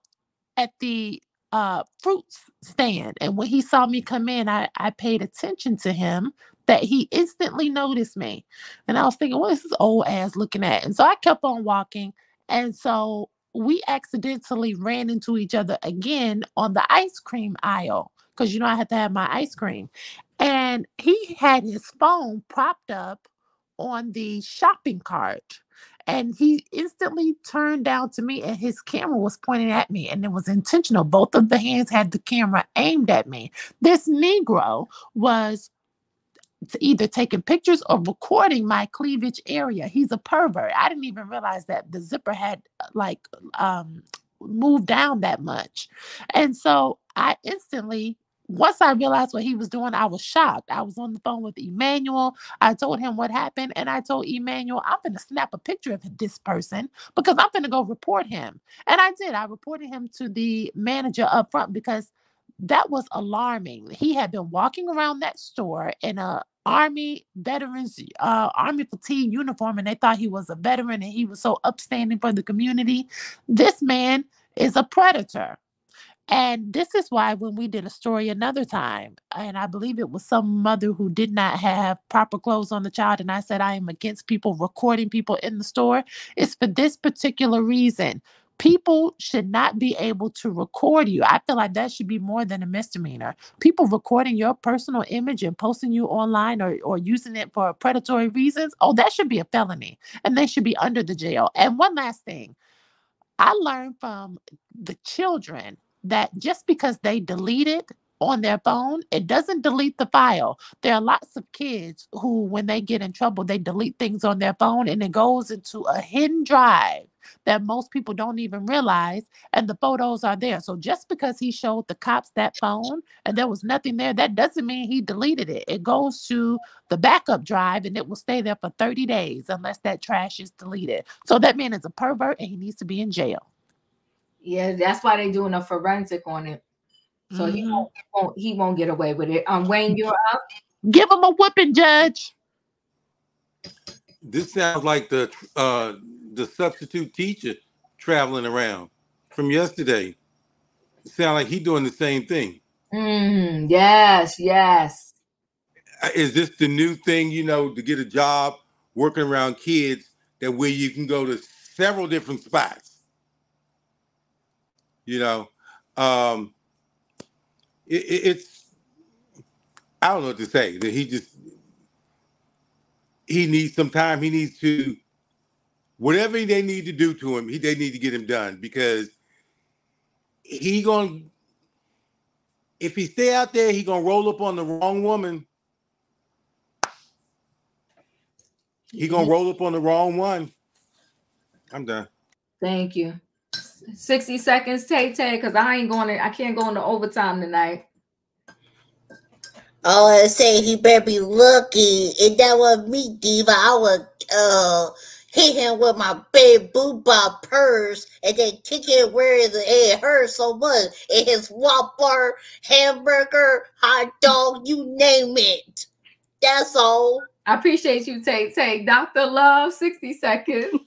at the uh, fruits stand. And when he saw me come in, I, I paid attention to him that he instantly noticed me. And I was thinking, what is this old ass looking at? And so I kept on walking. And so we accidentally ran into each other again on the ice cream aisle because you know I had to have my ice cream. And he had his phone propped up on the shopping cart. And he instantly turned down to me, and his camera was pointing at me, and it was intentional. Both of the hands had the camera aimed at me. This Negro was either taking pictures or recording my cleavage area. He's a pervert. I didn't even realize that the zipper had like um moved down that much. And so I instantly once I realized what he was doing, I was shocked. I was on the phone with Emmanuel. I told him what happened, and I told Emmanuel, I'm going to snap a picture of this person because I'm going to go report him. And I did. I reported him to the manager up front because that was alarming. He had been walking around that store in a army veterans uh army fatigue uniform and they thought he was a veteran and he was so upstanding for the community. This man is a predator. And this is why when we did a story another time, and I believe it was some mother who did not have proper clothes on the child, and I said I am against people recording people in the store, it's for this particular reason. People should not be able to record you. I feel like that should be more than a misdemeanor. People recording your personal image and posting you online or, or using it for predatory reasons, oh, that should be a felony and they should be under the jail. And one last thing I learned from the children that just because they deleted on their phone, it doesn't delete the file. There are lots of kids who, when they get in trouble, they delete things on their phone and it goes into a hidden drive that most people don't even realize, and the photos are there. So just because he showed the cops that phone and there was nothing there, that doesn't mean he deleted it. It goes to the backup drive and it will stay there for 30 days unless that trash is deleted. So that man is a pervert and he needs to be in jail. Yeah, that's why they're doing a forensic on it. So he, Mhm. won't, won't he won't get away with it. Um, Wayne, you're up. Give him a whipping, Judge. This sounds like the uh the substitute teacher traveling around from yesterday. Sound like he doing the same thing. Mm, yes, yes. Uh, Is this the new thing, you know, to get a job working around kids that where you can go to several different spots? You know, um, it, it- it's I don't know what to say. That he just he needs some time. He needs to whatever they need to do to him. He they need to get him done because he gonna if he stay out there, he gonna roll up on the wrong woman. He gonna mm-hmm. roll up on the wrong one. I'm done. Thank you. 60 seconds, Tay Tay, because I ain't going to, I can't go into overtime tonight. All I say, he better be lucky. If that was me, Diva, I would uh hit him with my big booba purse and then kick it where it, it hurts so much. And his Whopper, hamburger, hot dog, you name it. That's all. I appreciate you, Tay Tay. Dr. Love, 60 seconds.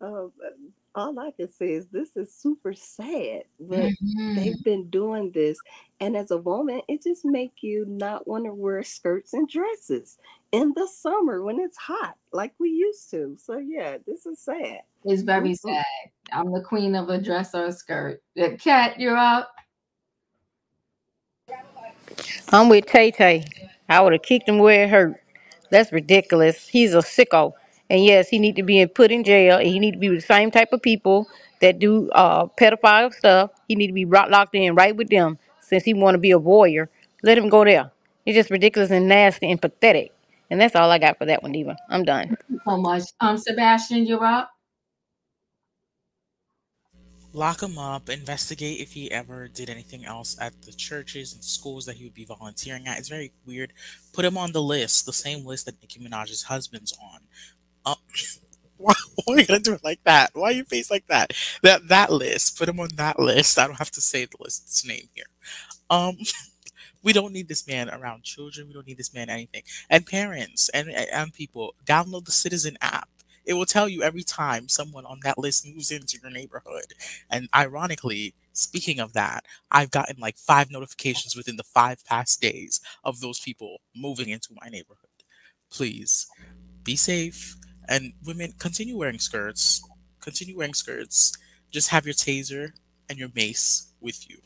Uh, <laughs> all I can say is this is super sad, but Mhm. they've been doing this, and as a woman, it just make you not want to wear skirts and dresses in the summer when it's hot, like we used to. So yeah, this is sad. It's very Mhm. sad. I'm the queen of a dress or a skirt. Kat, you're up. I'm with Tay Tay. I would have kicked him where it hurt. That's ridiculous. He's a sicko. And yes, he need to be in- put in jail. And he need to be with the same type of people that do uh pedophile stuff. He need to be brought locked in right with them since he want to be a warrior. Let him go there. It's just ridiculous and nasty and pathetic. And that's all I got for that one, Diva. I'm done. Thank you so much. Um, Sebastian, you're up. Lock him up, investigate if he ever did anything else at the churches and schools that he would be volunteering at. It's very weird. Put him on the list, the same list that Nicki Minaj's husband's on. Uh, <laughs> why, why are you gonna do it like that? Why are you face like that? That that list. Put him on that list. I don't have to say the list's name here. Um, <laughs> we don't need this man around children. We don't need this man anything. And parents and and people, download the Citizen app. It will tell you every time someone on that list moves into your neighborhood. And ironically, speaking of that, I've gotten like five notifications within the five past days of those people moving into my neighborhood. Please be safe. And women, continue wearing skirts. Continue wearing skirts. Just have your taser and your mace with you.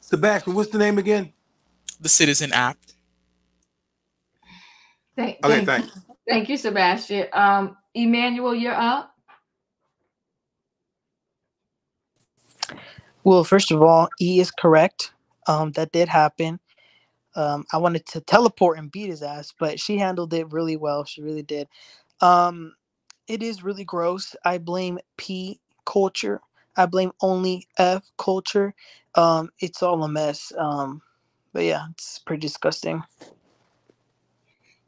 Sebastian, what's the name again? The Citizen app. Thank, Okay, thank, thanks. <laughs> thank you, Sebastian. Um, Emmanuel, you're up. Well, first of all, E is correct. Um, that did happen. Um, I wanted to teleport and beat his ass, but she handled it really well. She really did. Um, it is really gross. I blame P culture. I blame only F culture. Um, it's all a mess. Um, but yeah, it's pretty disgusting.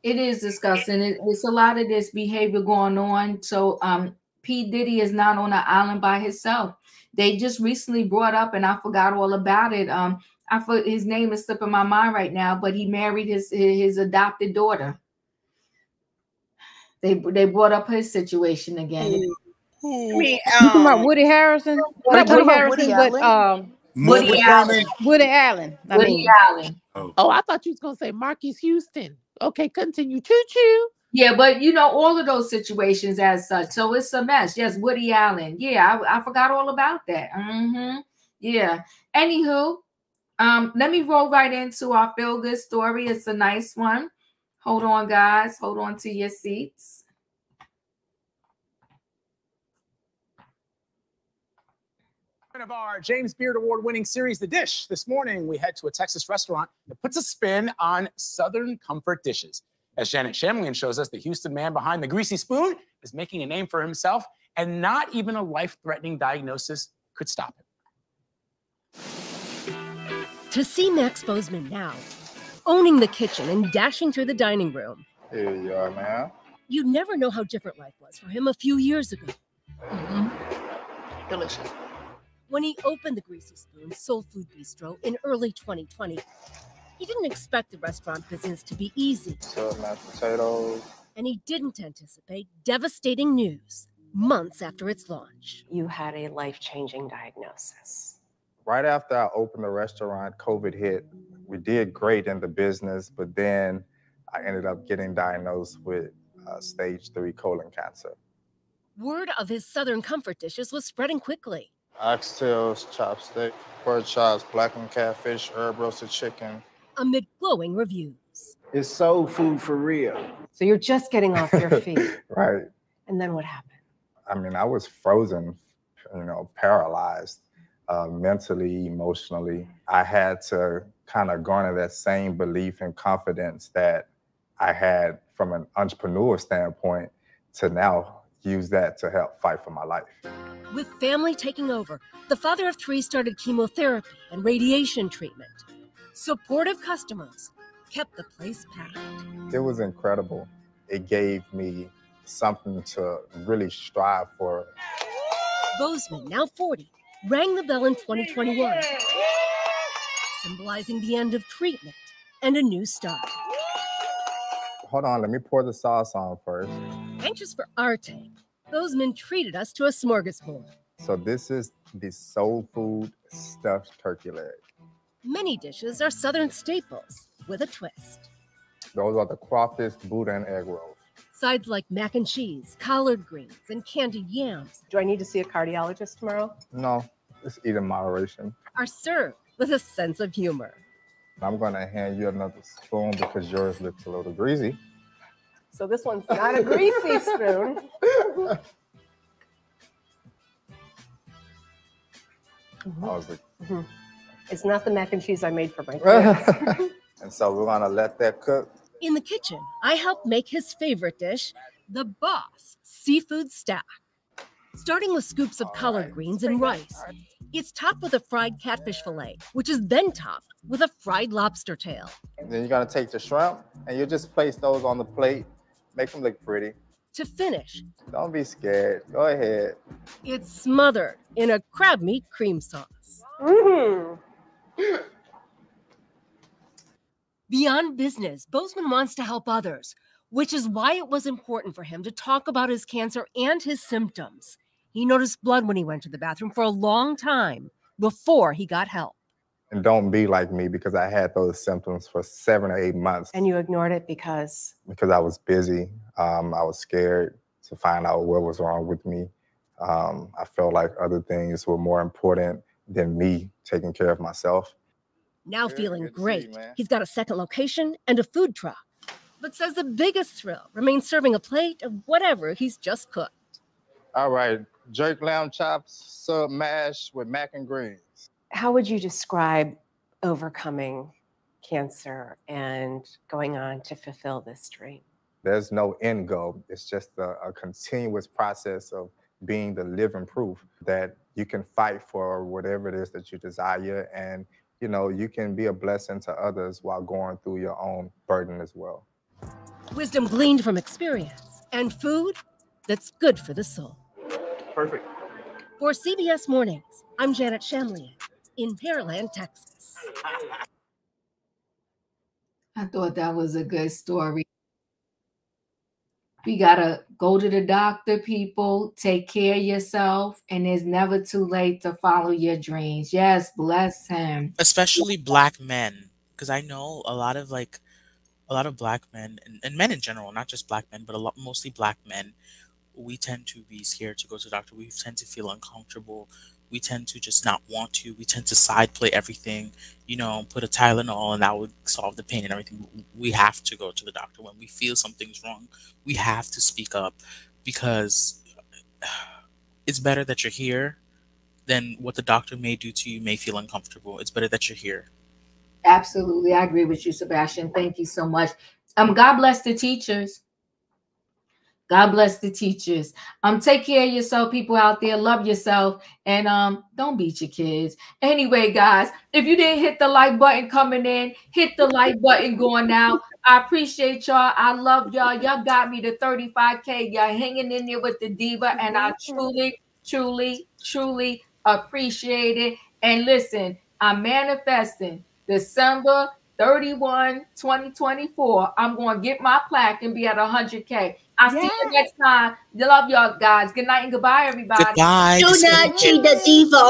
It is disgusting. It, it's a lot of this behavior going on. So um P. Diddy is not on an island by himself. They just recently brought up, and I forgot all about it. Um, I for, his name is slipping my mind right now, but he married his his adopted daughter. They they brought up his situation again. I mean, You talking about um, Woody Harrison? What Not about Woody Harrison, Woody but Allen? um, Woody Morgan Allen. Freeman? Woody Allen. I Woody mean, Allen. Oh. Oh, I thought you was gonna say Marcus Houston. Okay, continue. Choo choo. Yeah, but you know all of those situations as such. So it's a mess. Yes, Woody Allen. Yeah, I, I forgot all about that. hmm Yeah. Anywho, um, let me roll right into our feel good story. It's a nice one. Hold on, guys. Hold on to your seats. of our James Beard Award winning series, The Dish. This morning, we head to a Texas restaurant that puts a spin on Southern comfort dishes. As Janet Shamlian shows us, the Houston man behind the greasy spoon is making a name for himself, and not even a life threatening diagnosis could stop him. To see Max Bozeman now, owning the kitchen and dashing through the dining room, Here you are, man. you'd never know how different life was for him a few years ago. Mm-hmm. Delicious. When he opened the Greasy Spoon Soul Food Bistro in early 2020, he didn't expect the restaurant business to be easy, So, mashed potatoes. and he didn't anticipate devastating news months after its launch. You had a life changing diagnosis. Right after I opened the restaurant, COVID hit. We did great in the business, but then I ended up getting diagnosed with uh, stage three colon cancer. Word of his Southern comfort dishes was spreading quickly. Oxtails, chopstick, pork chops, blackened catfish, herb roasted chicken. amid glowing reviews. It's soul food for real. So you're just getting off your <laughs> feet. right. And then what happened? I mean, I was frozen, you know, paralyzed uh, mentally, emotionally. I had to kind of garner that same belief and confidence that I had from an entrepreneur standpoint to now use that to help fight for my life. With family taking over, the father of three started chemotherapy and radiation treatment. Supportive customers kept the place packed. It was incredible. It gave me something to really strive for. Bozeman, now 40, rang the bell in 2021, symbolizing the end of treatment and a new start. Hold on, let me pour the sauce on first. Anxious for our take, Bozeman treated us to a smorgasbord. So this is the soul food stuffed turkey leg. Many dishes are Southern staples with a twist. Those are the crawfish, boudin, and egg rolls. Sides like mac and cheese, collard greens, and candied yams Do I need to see a cardiologist tomorrow? No, just eat in moderation. are served with a sense of humor. I'm gonna hand you another spoon because yours looks a little greasy. So this one's not a greasy <laughs> spoon. How's it? Mhm. It's not the mac and cheese I made for my kids. <laughs> and so we're gonna let that cook. In the kitchen, I help make his favorite dish, the Boss Seafood Stack. Starting with scoops of collard greens and rice, it's topped with a fried catfish fillet, which is then topped with a fried lobster tail. Then you're gonna take the shrimp and you just place those on the plate, make them look pretty. To finish, Don't be scared. Go ahead. it's smothered in a crab meat cream sauce. Mhm. Beyond business, Bozeman wants to help others, which is why it was important for him to talk about his cancer and his symptoms. He noticed blood when he went to the bathroom for a long time before he got help. And don't be like me because I had those symptoms for seven or eight months And you ignored it because because I was busy. Um, I was scared to find out what was wrong with me. Um, I felt like other things were more important than me taking care of myself. Now feeling great, he's got a second location and a food truck, but says the biggest thrill remains serving a plate of whatever he's just cooked. All right, jerk lamb chops, sub mash with mac and greens. how would you describe overcoming cancer and going on to fulfill this dream? There's no end goal. It's just a, a continuous process of being the living proof that you can fight for whatever it is that you desire and you know you can be a blessing to others while going through your own burden as well. Wisdom gleaned from experience and food that's good for the soul. Perfect. For CBS Mornings, I'm Janet Shamlian in Pearland, Texas. I thought that was a good story. We gotta go to the doctor, people. Take care of yourself, and it's never too late to follow your dreams. Yes, bless him. especially black men because i know a lot of like a lot of black men and, and men in general not just black men but a lot mostly black men we tend to be scared to go to the doctor we tend to feel uncomfortable we tend to just not want to we tend to side play everything you know put a tylenol and that would solve the pain and everything we have to go to the doctor when we feel something's wrong we have to speak up because it's better that you're here than what the doctor may do to you may feel uncomfortable. It's better that you're here. Absolutely. I agree with you, Sebastian. Thank you so much. Um, God bless the teachers. God bless the teachers. Um, take care of yourself, people out there. Love yourself, and um, don't beat your kids. Anyway, guys, if you didn't hit the like button coming in, hit the like button going out. I appreciate y'all. I love y'all. Y'all got me to 35k. Y'all hanging in there with the diva, and I truly, truly, truly appreciate it. And listen, I'm manifesting December 31, 2024. I'm going to get my plaque and be at 100k. I'll see you next time. Love y'all guys. Good night and goodbye, everybody. Goodbye. Do not cheat the diva